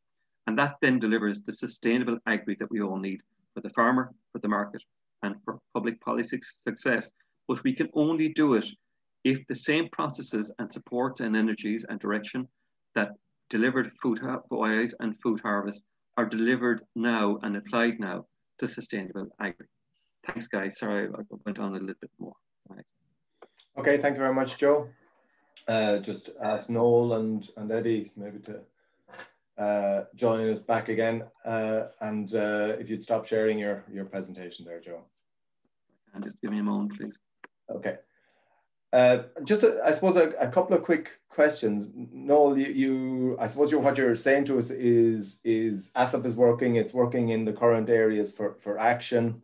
And that then delivers the sustainable agri that we all need for the farmer, for the market, and for public policy success. But we can only do it if the same processes and supports and energies and direction that delivered food wise and food harvest are delivered now and applied now to sustainable agri. Thanks, guys. Sorry, I went on a little bit more. Thanks. Okay, thank you very much, Joe. Uh, just ask Noel and, and Eddie maybe to uh, join us back again. Uh, and uh, if you'd stop sharing your, your presentation there, Joe. And just give me a moment, please. Okay. Uh, just, a, I suppose, a, a, couple of quick questions. Noel, you, you, I suppose you're, what you're saying to us is, is ASSAP is working, it's working in the current areas for, for action.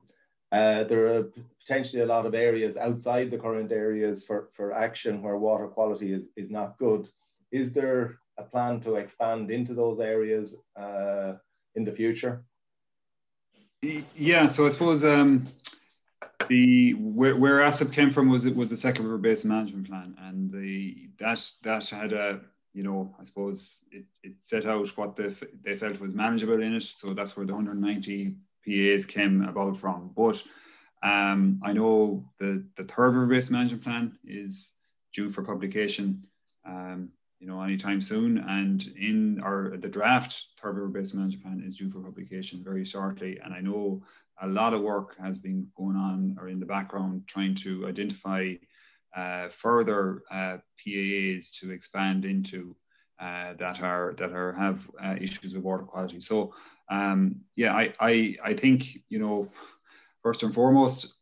Uh, there are potentially a lot of areas outside the current areas for, for action where water quality is, is not good. Is there a plan to expand into those areas? Uh, in the future? Yeah, so I suppose um, the where, where ASSAP came from was it was the second river basin management plan, and the that that had a you know I suppose it, it set out what they they felt was manageable in it, so that's where the 190 PAs came about from. But um, I know the the third river basin management plan is due for publication. Um, you know, anytime soon. And in our the draft third river basin management plan is due for publication very shortly. And I know a lot of work has been going on or in the background trying to identify uh, further uh, PAAs to expand into uh, that are that are have uh, issues with water quality. So um, yeah, I, I I think you know first and foremost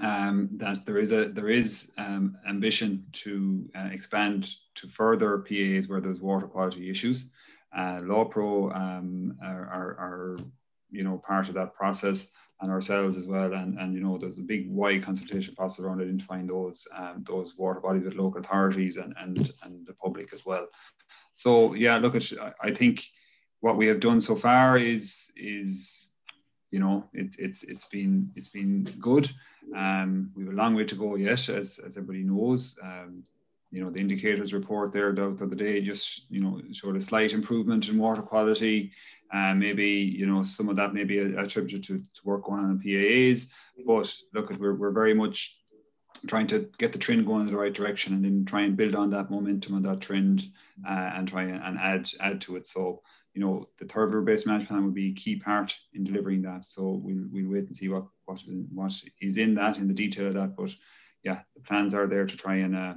um, that there is a there is um, ambition to uh, expand to further PAs where there's water quality issues. Uh, LAWPRO um, are, are, are, you know part of that process and ourselves as well. And, and you know there's a big wide consultation process around identifying those um, those water bodies with local authorities and, and and the public as well. So yeah, look at I think what we have done so far is is you know it, it's it's been it's been good. Um, we have a long way to go yet, as, as everybody knows. Um, you know, the indicators report there the other day just, you know, showed a slight improvement in water quality. Uh, maybe, you know, some of that may be attributed to, to work going on in PAAs. But look, at we're, we're very much trying to get the trend going in the right direction and then try and build on that momentum and that trend uh, and try and add add to it. So you know, the third river basin management plan will be a key part in delivering that. So we'll, we'll wait and see what, what, is in, what is in that, in the detail of that. But yeah, the plans are there to try and uh,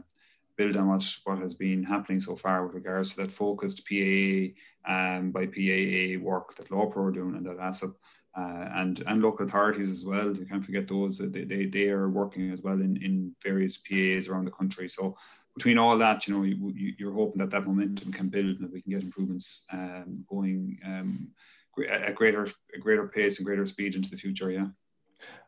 build on what, what has been happening so far with regards to that focused PAA um, by PAA work that LAWPRO are doing and that ASSAP uh, and and local authorities as well. You can't forget those. They, they, they are working as well in, in various PAs around the country. So between all that, you know, you, are hoping that that momentum can build and that we can get improvements um, going um, at greater a greater pace and greater speed into the future. Yeah.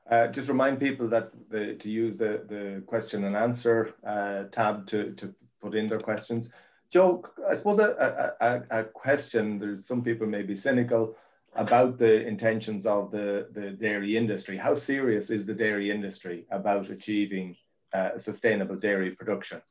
Uh, just remind people that the, to use the, the question and answer uh, tab to, to put in their questions. Joe, I suppose a, a, a, question, there's some people may be cynical about the intentions of the, the dairy industry. How serious is the dairy industry about achieving uh, sustainable dairy production?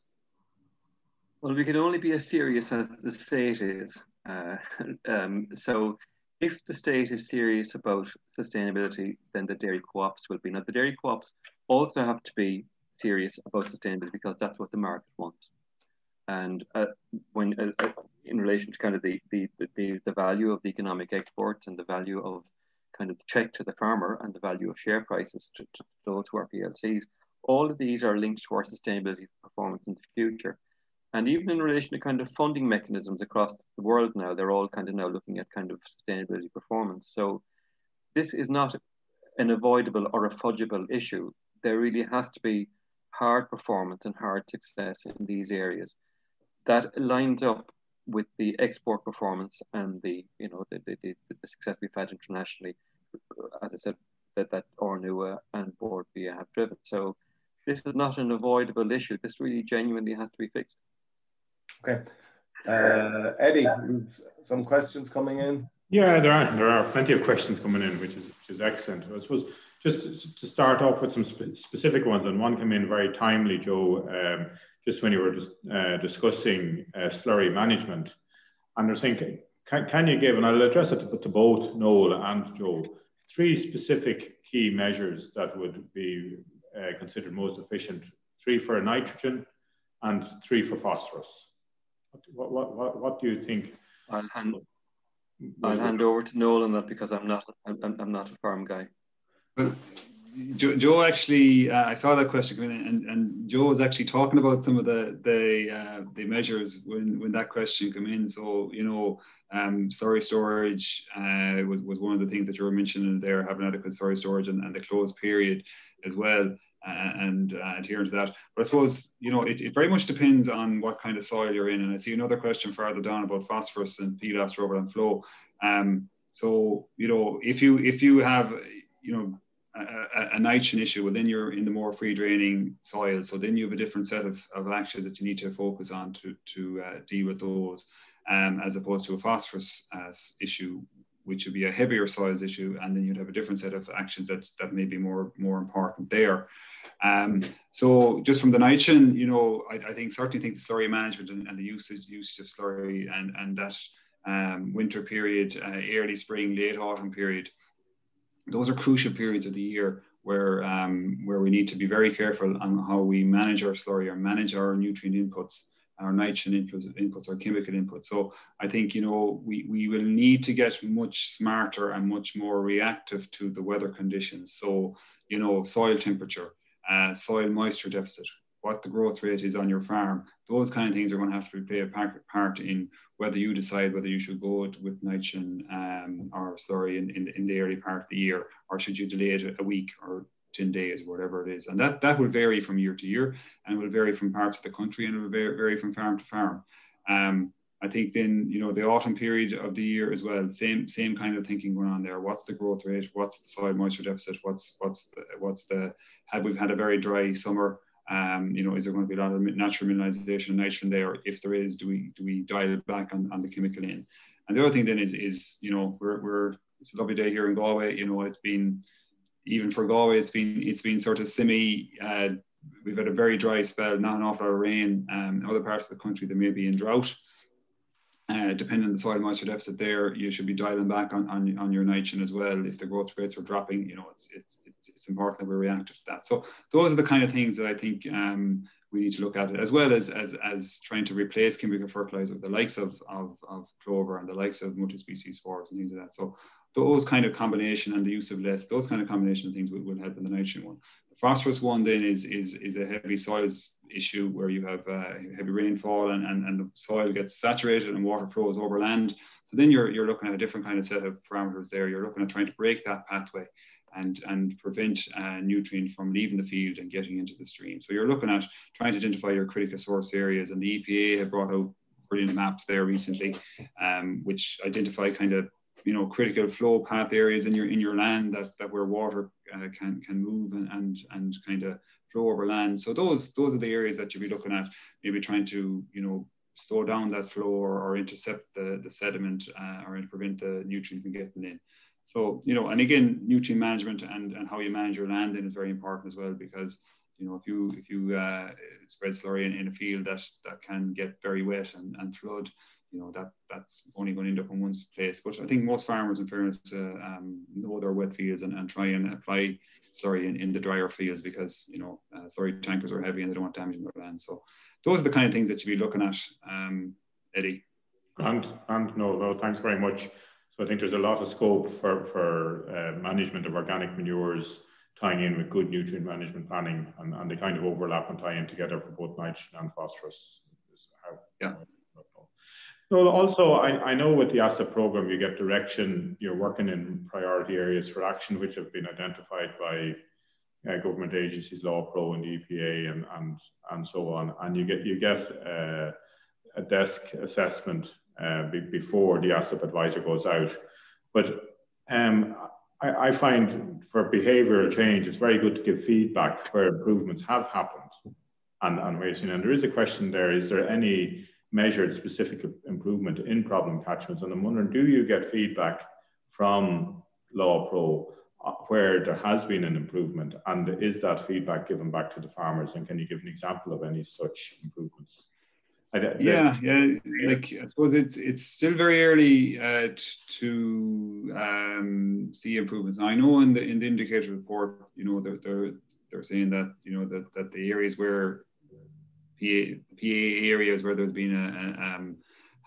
Well, we can only be as serious as the state is. Uh, [laughs] um, so, if the state is serious about sustainability, then the dairy co-ops will be. Now, the dairy co-ops also have to be serious about sustainability because that's what the market wants. And uh, when uh, uh in relation to kind of the, the the the value of the economic exports and the value of kind of the check to the farmer and the value of share prices to, to those who are PLCs, all of these are linked to our sustainability performance in the future. And even in relation to kind of funding mechanisms across the world now, they're all kind of now looking at kind of sustainability performance. So this is not an avoidable or a fudgeable issue. There really has to be hard performance and hard success in these areas that lines up with the export performance and the you know the, the, the, the success we've had internationally as I said that that Ornua and Bia have driven so this is not an avoidable issue this really genuinely has to be fixed Okay. Uh, Eddie, some questions coming in? Yeah, there are there are plenty of questions coming in, which is which is excellent. I suppose just to start off with some spe specific ones, and one came in very timely, Joe, um, just when you were dis uh, discussing uh, slurry management. And they're thinking, can, can you give, and I'll address it to, to both Noel and Joe, three specific key measures that would be uh, considered most efficient, three for nitrogen and three for phosphorus. What, what, what, what do you think? I'll hand, I'll hand over to Nolan that because I'm not, I'm, I'm not a farm guy. Well, Joe, Joe actually, uh, I saw that question come in, and, and Joe was actually talking about some of the the uh, the measures when when that question came in. So you know, um, storage storage uh, was was one of the things that you were mentioning there, having adequate storage storage and, and the closed period as well and uh, adhering to that. But I suppose, you know, it, it very much depends on what kind of soil you're in. And I see another question further down about phosphorus and PLAS, rubber and flow. Um, so, you know, if you if you have, you know, a, a, nitrogen issue, well, then you're in the more free draining soil. So then you have a different set of, of actions that you need to focus on to, to uh, deal with those, um, as opposed to a phosphorus uh, issue which would be a heavier soils issue, and then you'd have a different set of actions that that may be more more important there. Um, so just from the nitrogen, you know, I, I, think certainly think the slurry management and, and, the usage usage of slurry and and that um, winter period, uh, early spring, late autumn period, those are crucial periods of the year where um, where we need to be very careful on how we manage our slurry or manage our nutrient inputs our nitrogen inputs, inputs or chemical inputs. So I think, you know, we, we will need to get much smarter and much more reactive to the weather conditions. So, you know, soil temperature, uh, soil moisture deficit, what the growth rate is on your farm, those kind of things are going to have to play a part in whether you decide whether you should go with nitrogen um, or sorry in, in, in the early part of the year, or should you delay it a week or 10 days, whatever it is. And that, that will vary from year to year and will vary from parts of the country and it will vary, vary from farm to farm. Um, I think then, you know, the autumn period of the year as well, same same kind of thinking going on there. What's the growth rate? What's the soil moisture deficit? What's what's the, what's the have we've had a very dry summer? Um, you know, is there going to be a lot of natural mineralization of nitrogen there? If there is, do we do we dial it back on, on the chemical in? And the other thing then is is you know we're we're it's a lovely day here in Galway. You know, it's been even for Galway, it's been it's been sort of semi. Uh, we've had a very dry spell, not an awful lot of rain. Um, other parts of the country, they may be in drought. Uh, depending on the soil moisture deficit there, you should be dialing back on, on, on your nitrogen as well. If the growth rates are dropping, you know, it's, it's, it's, it's important that we're reactive to that. So those are the kind of things that I think um, we need to look at it, as well as, as, as trying to replace chemical fertilizer, with the likes of, of, of clover and the likes of multi-species swards and things like that. So those kind of combination and the use of less, those kind of combination of things will, will help in the nitrogen one. The phosphorus one then is, is, is a heavy soils issue where you have uh, heavy rainfall and, and, and the soil gets saturated and water flows over land. So then you're, you're looking at a different kind of set of parameters there. You're looking at trying to break that pathway and, and prevent uh, nutrient from leaving the field and getting into the stream. So you're looking at trying to identify your critical source areas and the EPA have brought out brilliant maps there recently, um, which identify kind of you know critical flow path areas in your in your land that, that where water uh, can can move and and, and kind of flow over land. So those those are the areas that you'll be looking at, maybe trying to you know slow down that flow or, or intercept the, the sediment uh, or prevent the nutrient from getting in. So, you know, and again, nutrient management and, and how you manage your land then is very important as well because, you know, if you if you uh, spread slurry in, in a field that, that can get very wet and, and flood, you know that that's only going to end up in one place. But I think most farmers, in fairness, uh, um, know their wet fields and, and try and apply slurry in, in the drier fields because you know uh, slurry tankers are heavy and they don't want damaging their land. So those are the kind of things that you'd be looking at, um, Eddie. And and no, no, thanks very much. So I think there's a lot of scope for for uh, management of organic manures tying in with good nutrient management planning and, and they kind of overlap and tie in together for both nitrogen and phosphorus. How, yeah. So also, I, I know with the ASSAP program, you get direction, you're working in priority areas for action, which have been identified by uh, government agencies, LAWPRO and the EPA and, and, and so on. And you get, you get uh, a desk assessment uh, be, before the ASSAP advisor goes out. But um, I, I, find for behavioural change, it's very good to give feedback where improvements have happened and, and where And there is a question there, is there any measured specific improvement in problem catchments. And I'm wondering, do you get feedback from LAWPRO uh, where there has been an improvement? And is that feedback given back to the farmers? And can you give an example of any such improvements? yeah, yeah. Like I suppose it's it's still very early uh, to um, see improvements. Now, I know in the in the indicator report, you know, they're they're, they're saying that you know that that the areas where PA, PA areas where there's been a, a um,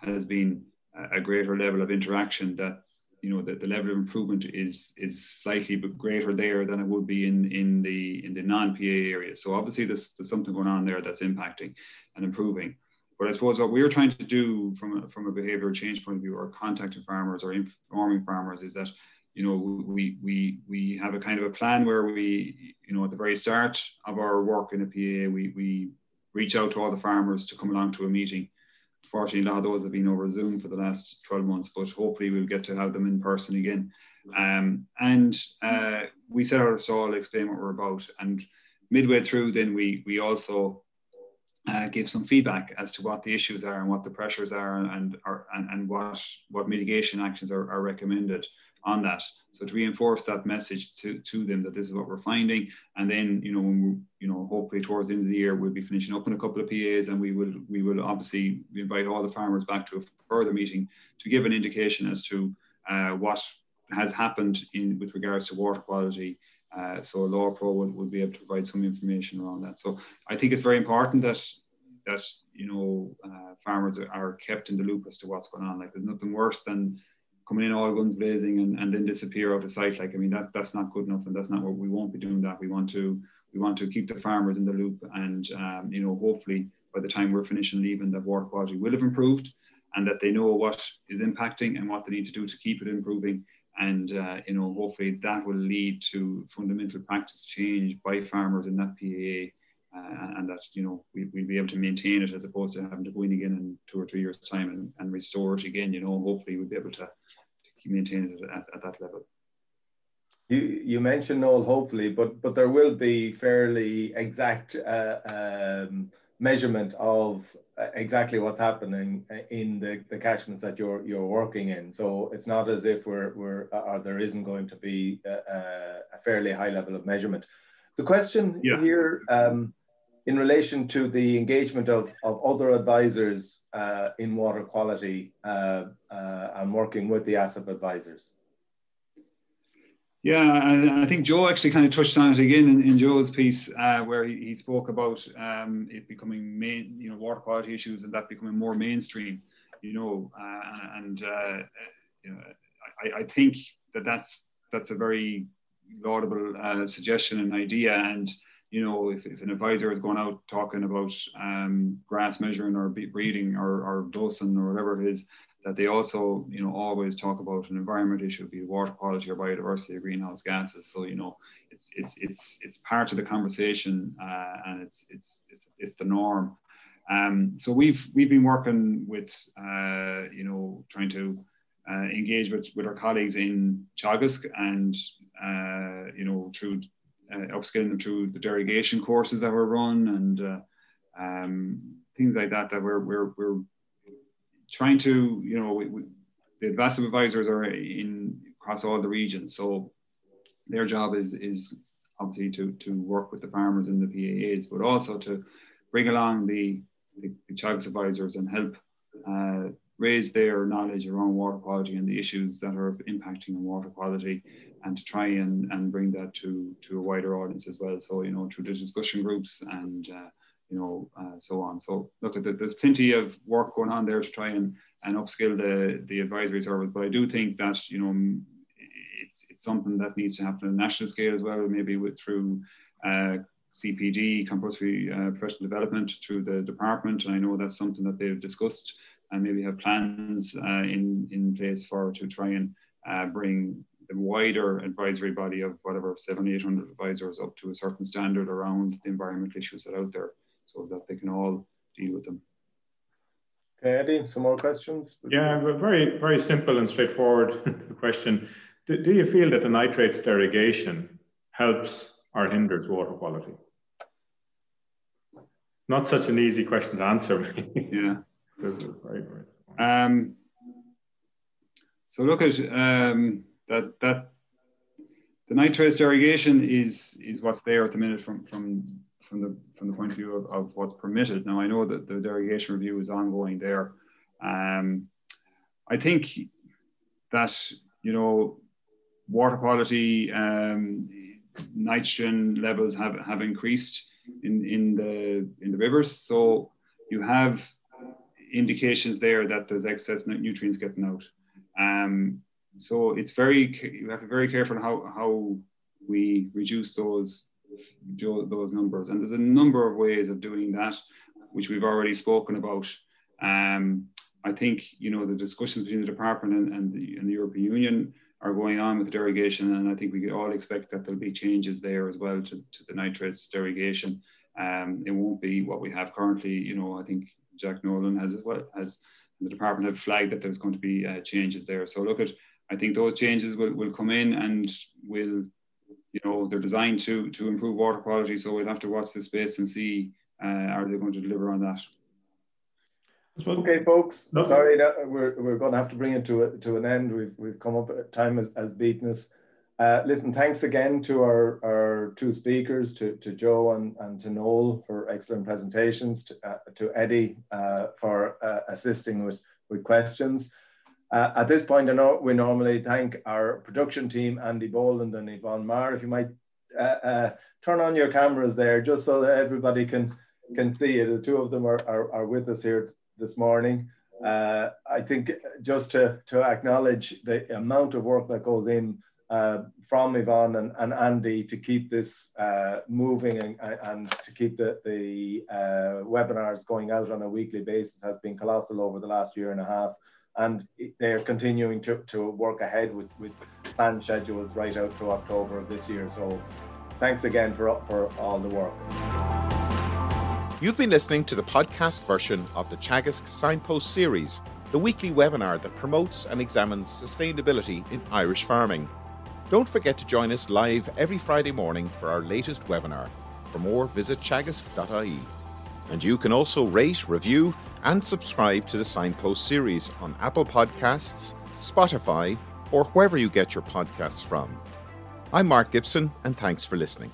has been a greater level of interaction that you know that the level of improvement is is slightly but greater there than it would be in in the in the non-PA areas. So obviously there's, there's something going on there that's impacting and improving. But I suppose what we're trying to do from a, from a behavioural change point of view, or contacting farmers or informing farmers, is that you know we we we have a kind of a plan where we you know at the very start of our work in a PA we we reach out to all the farmers to come along to a meeting. Fortunately, a lot of those have been over Zoom for the last 12 months, but hopefully we'll get to have them in person again. Um, and uh, we set out a stall, explain what we're about. And midway through, then we we also uh, give some feedback as to what the issues are and what the pressures are and, and, and what, what mitigation actions are, are recommended on that. So to reinforce that message to, to them that this is what we're finding. And then, you know, when we, you know, hopefully towards the end of the year, we'll be finishing up in a couple of PAs and we will, we will obviously invite all the farmers back to a further meeting to give an indication as to uh, what has happened in with regards to water quality uh, so LAWPRO would, would be able to provide some information around that. So I think it's very important that that you know uh, farmers are kept in the loop as to what's going on. Like there's nothing worse than coming in all guns blazing and, and then disappear out of sight. Like I mean that that's not good enough, and that's not what we won't be doing. That we want to we want to keep the farmers in the loop, and um, you know hopefully by the time we're finishing leaving, that water quality will have improved, and that they know what is impacting and what they need to do to keep it improving and uh, you know hopefully that will lead to fundamental practice change by farmers in that PAA uh, and that you know we, will be able to maintain it as opposed to having to go in again in two or three years time and, and restore it again you know hopefully we'll be able to, to maintain it at, at that level you, you mentioned Noel, hopefully, but but there will be fairly exact uh, um, measurement of uh, exactly what's happening uh, in the, the catchments that you're you're working in. So it's not as if we're we're uh, or there isn't going to be a, a fairly high level of measurement. The question yeah. here um, in relation to the engagement of, of other advisors uh, in water quality uh, uh, and working with the ASSAP advisors. Yeah, I, I, think Joe actually kind of touched on it again in, in Joe's piece, uh, where he, he, spoke about um, it becoming main, you know, water quality issues and that becoming more mainstream, you know, uh, and uh, you know, I, I, think that that's that's a very laudable uh, suggestion and idea. And you know, if, if an advisor is going out talking about um, grass measuring or breeding or, or dosing or whatever it is, that they also, you know, always talk about an environment issue, be water quality or biodiversity or greenhouse gases. So, you know, it's it's it's it's part of the conversation uh, and it's, it's it's it's the norm. Um, so we've we've been working with uh, you know trying to uh, engage with, with our colleagues in Teagasc and uh, you know through uh, upskilling them through the derogation courses that were run and uh, um, things like that that we're we're, we're trying to, you know, we, we, the advanced advisors are in across all the regions. So their job is, is obviously to, to work with the farmers and the PAAs, but also to bring along the, the, the advisors and help uh, raise their knowledge around water quality and the issues that are impacting on water quality and to try and, and bring that to, to a wider audience as well. So, you know, through the discussion groups and uh, you know, uh, so on. So look, there's plenty of work going on there to try and, and upskill the, the advisory service. But I do think that, you know, it's, it's something that needs to happen on a national scale as well, maybe with through uh, CPD, compulsory uh, professional development through the department. And I know that's something that they've discussed and maybe have plans uh, in, in place for to try and uh, bring the wider advisory body of whatever seven, 800 advisors up to a certain standard around the environmental issues that are out there so that they can all deal with them. Okay, Eddie, some more questions? Yeah, very, very simple and straightforward [laughs] question. Do, do you feel that the nitrates derogation helps or hinders water quality? Not such an easy question to answer. [laughs] yeah. Very, um, so look at um, that that the nitrates derogation is is what's there at the minute from from from the from the point of view of, of what's permitted. Now I know that the derogation review is ongoing there. Um, I think that you know water quality, um, nitrogen levels have have increased in in the in the rivers. So you have indications there that there's excess nutrients getting out. Um, so it's very you have to be very careful how how we reduce those those numbers. And there's a number of ways of doing that, which we've already spoken about. Um, I think you know the discussions between the department and, and, the, and the European Union are going on with the derogation, and I think we all expect that there'll be changes there as well to, to the nitrates derogation. Um, it won't be what we have currently. You know, I think Jack Nolan has well has the department have flagged that there's going to be uh, changes there. So look at, I think those changes will, will come in and will you know they're designed to to improve water quality so we'll have to watch this space and see uh, are they going to deliver on that? Okay, folks. No. Sorry that we're we're going to have to bring it to a, to an end. We've we've come up time has, has beaten us. Uh, listen, thanks again to our, our two speakers, to, to Joe and, and to Noel for excellent presentations, to, uh, to Eddie uh, for uh, assisting with, with questions. Uh, at this point, I know we normally thank our production team, Andy Boland and Yvonne Marr. If you might uh, turn on your cameras there, just so that everybody can, can see it. The two of them are, are, are with us here this morning. I think just to, to acknowledge the amount of work that goes in uh, from Yvonne and, and, Andy to keep this uh, moving and, and, to keep the, the uh, webinars going out on a weekly basis has been colossal over the last year and a half. And they're continuing to, to work ahead with, with planned schedules right out through October of this year. So thanks again for, for all the work. You've been listening to the podcast version of the Teagasc Signpost series, the weekly webinar that promotes and examines sustainability in Irish farming. Don't forget to join us live every Friday morning for our latest webinar. For more, visit teagasc.ie. And you can also rate, review, and subscribe to the Signpost series on Apple Podcasts, Spotify, or wherever you get your podcasts from. I'm Mark Gibson, and thanks for listening.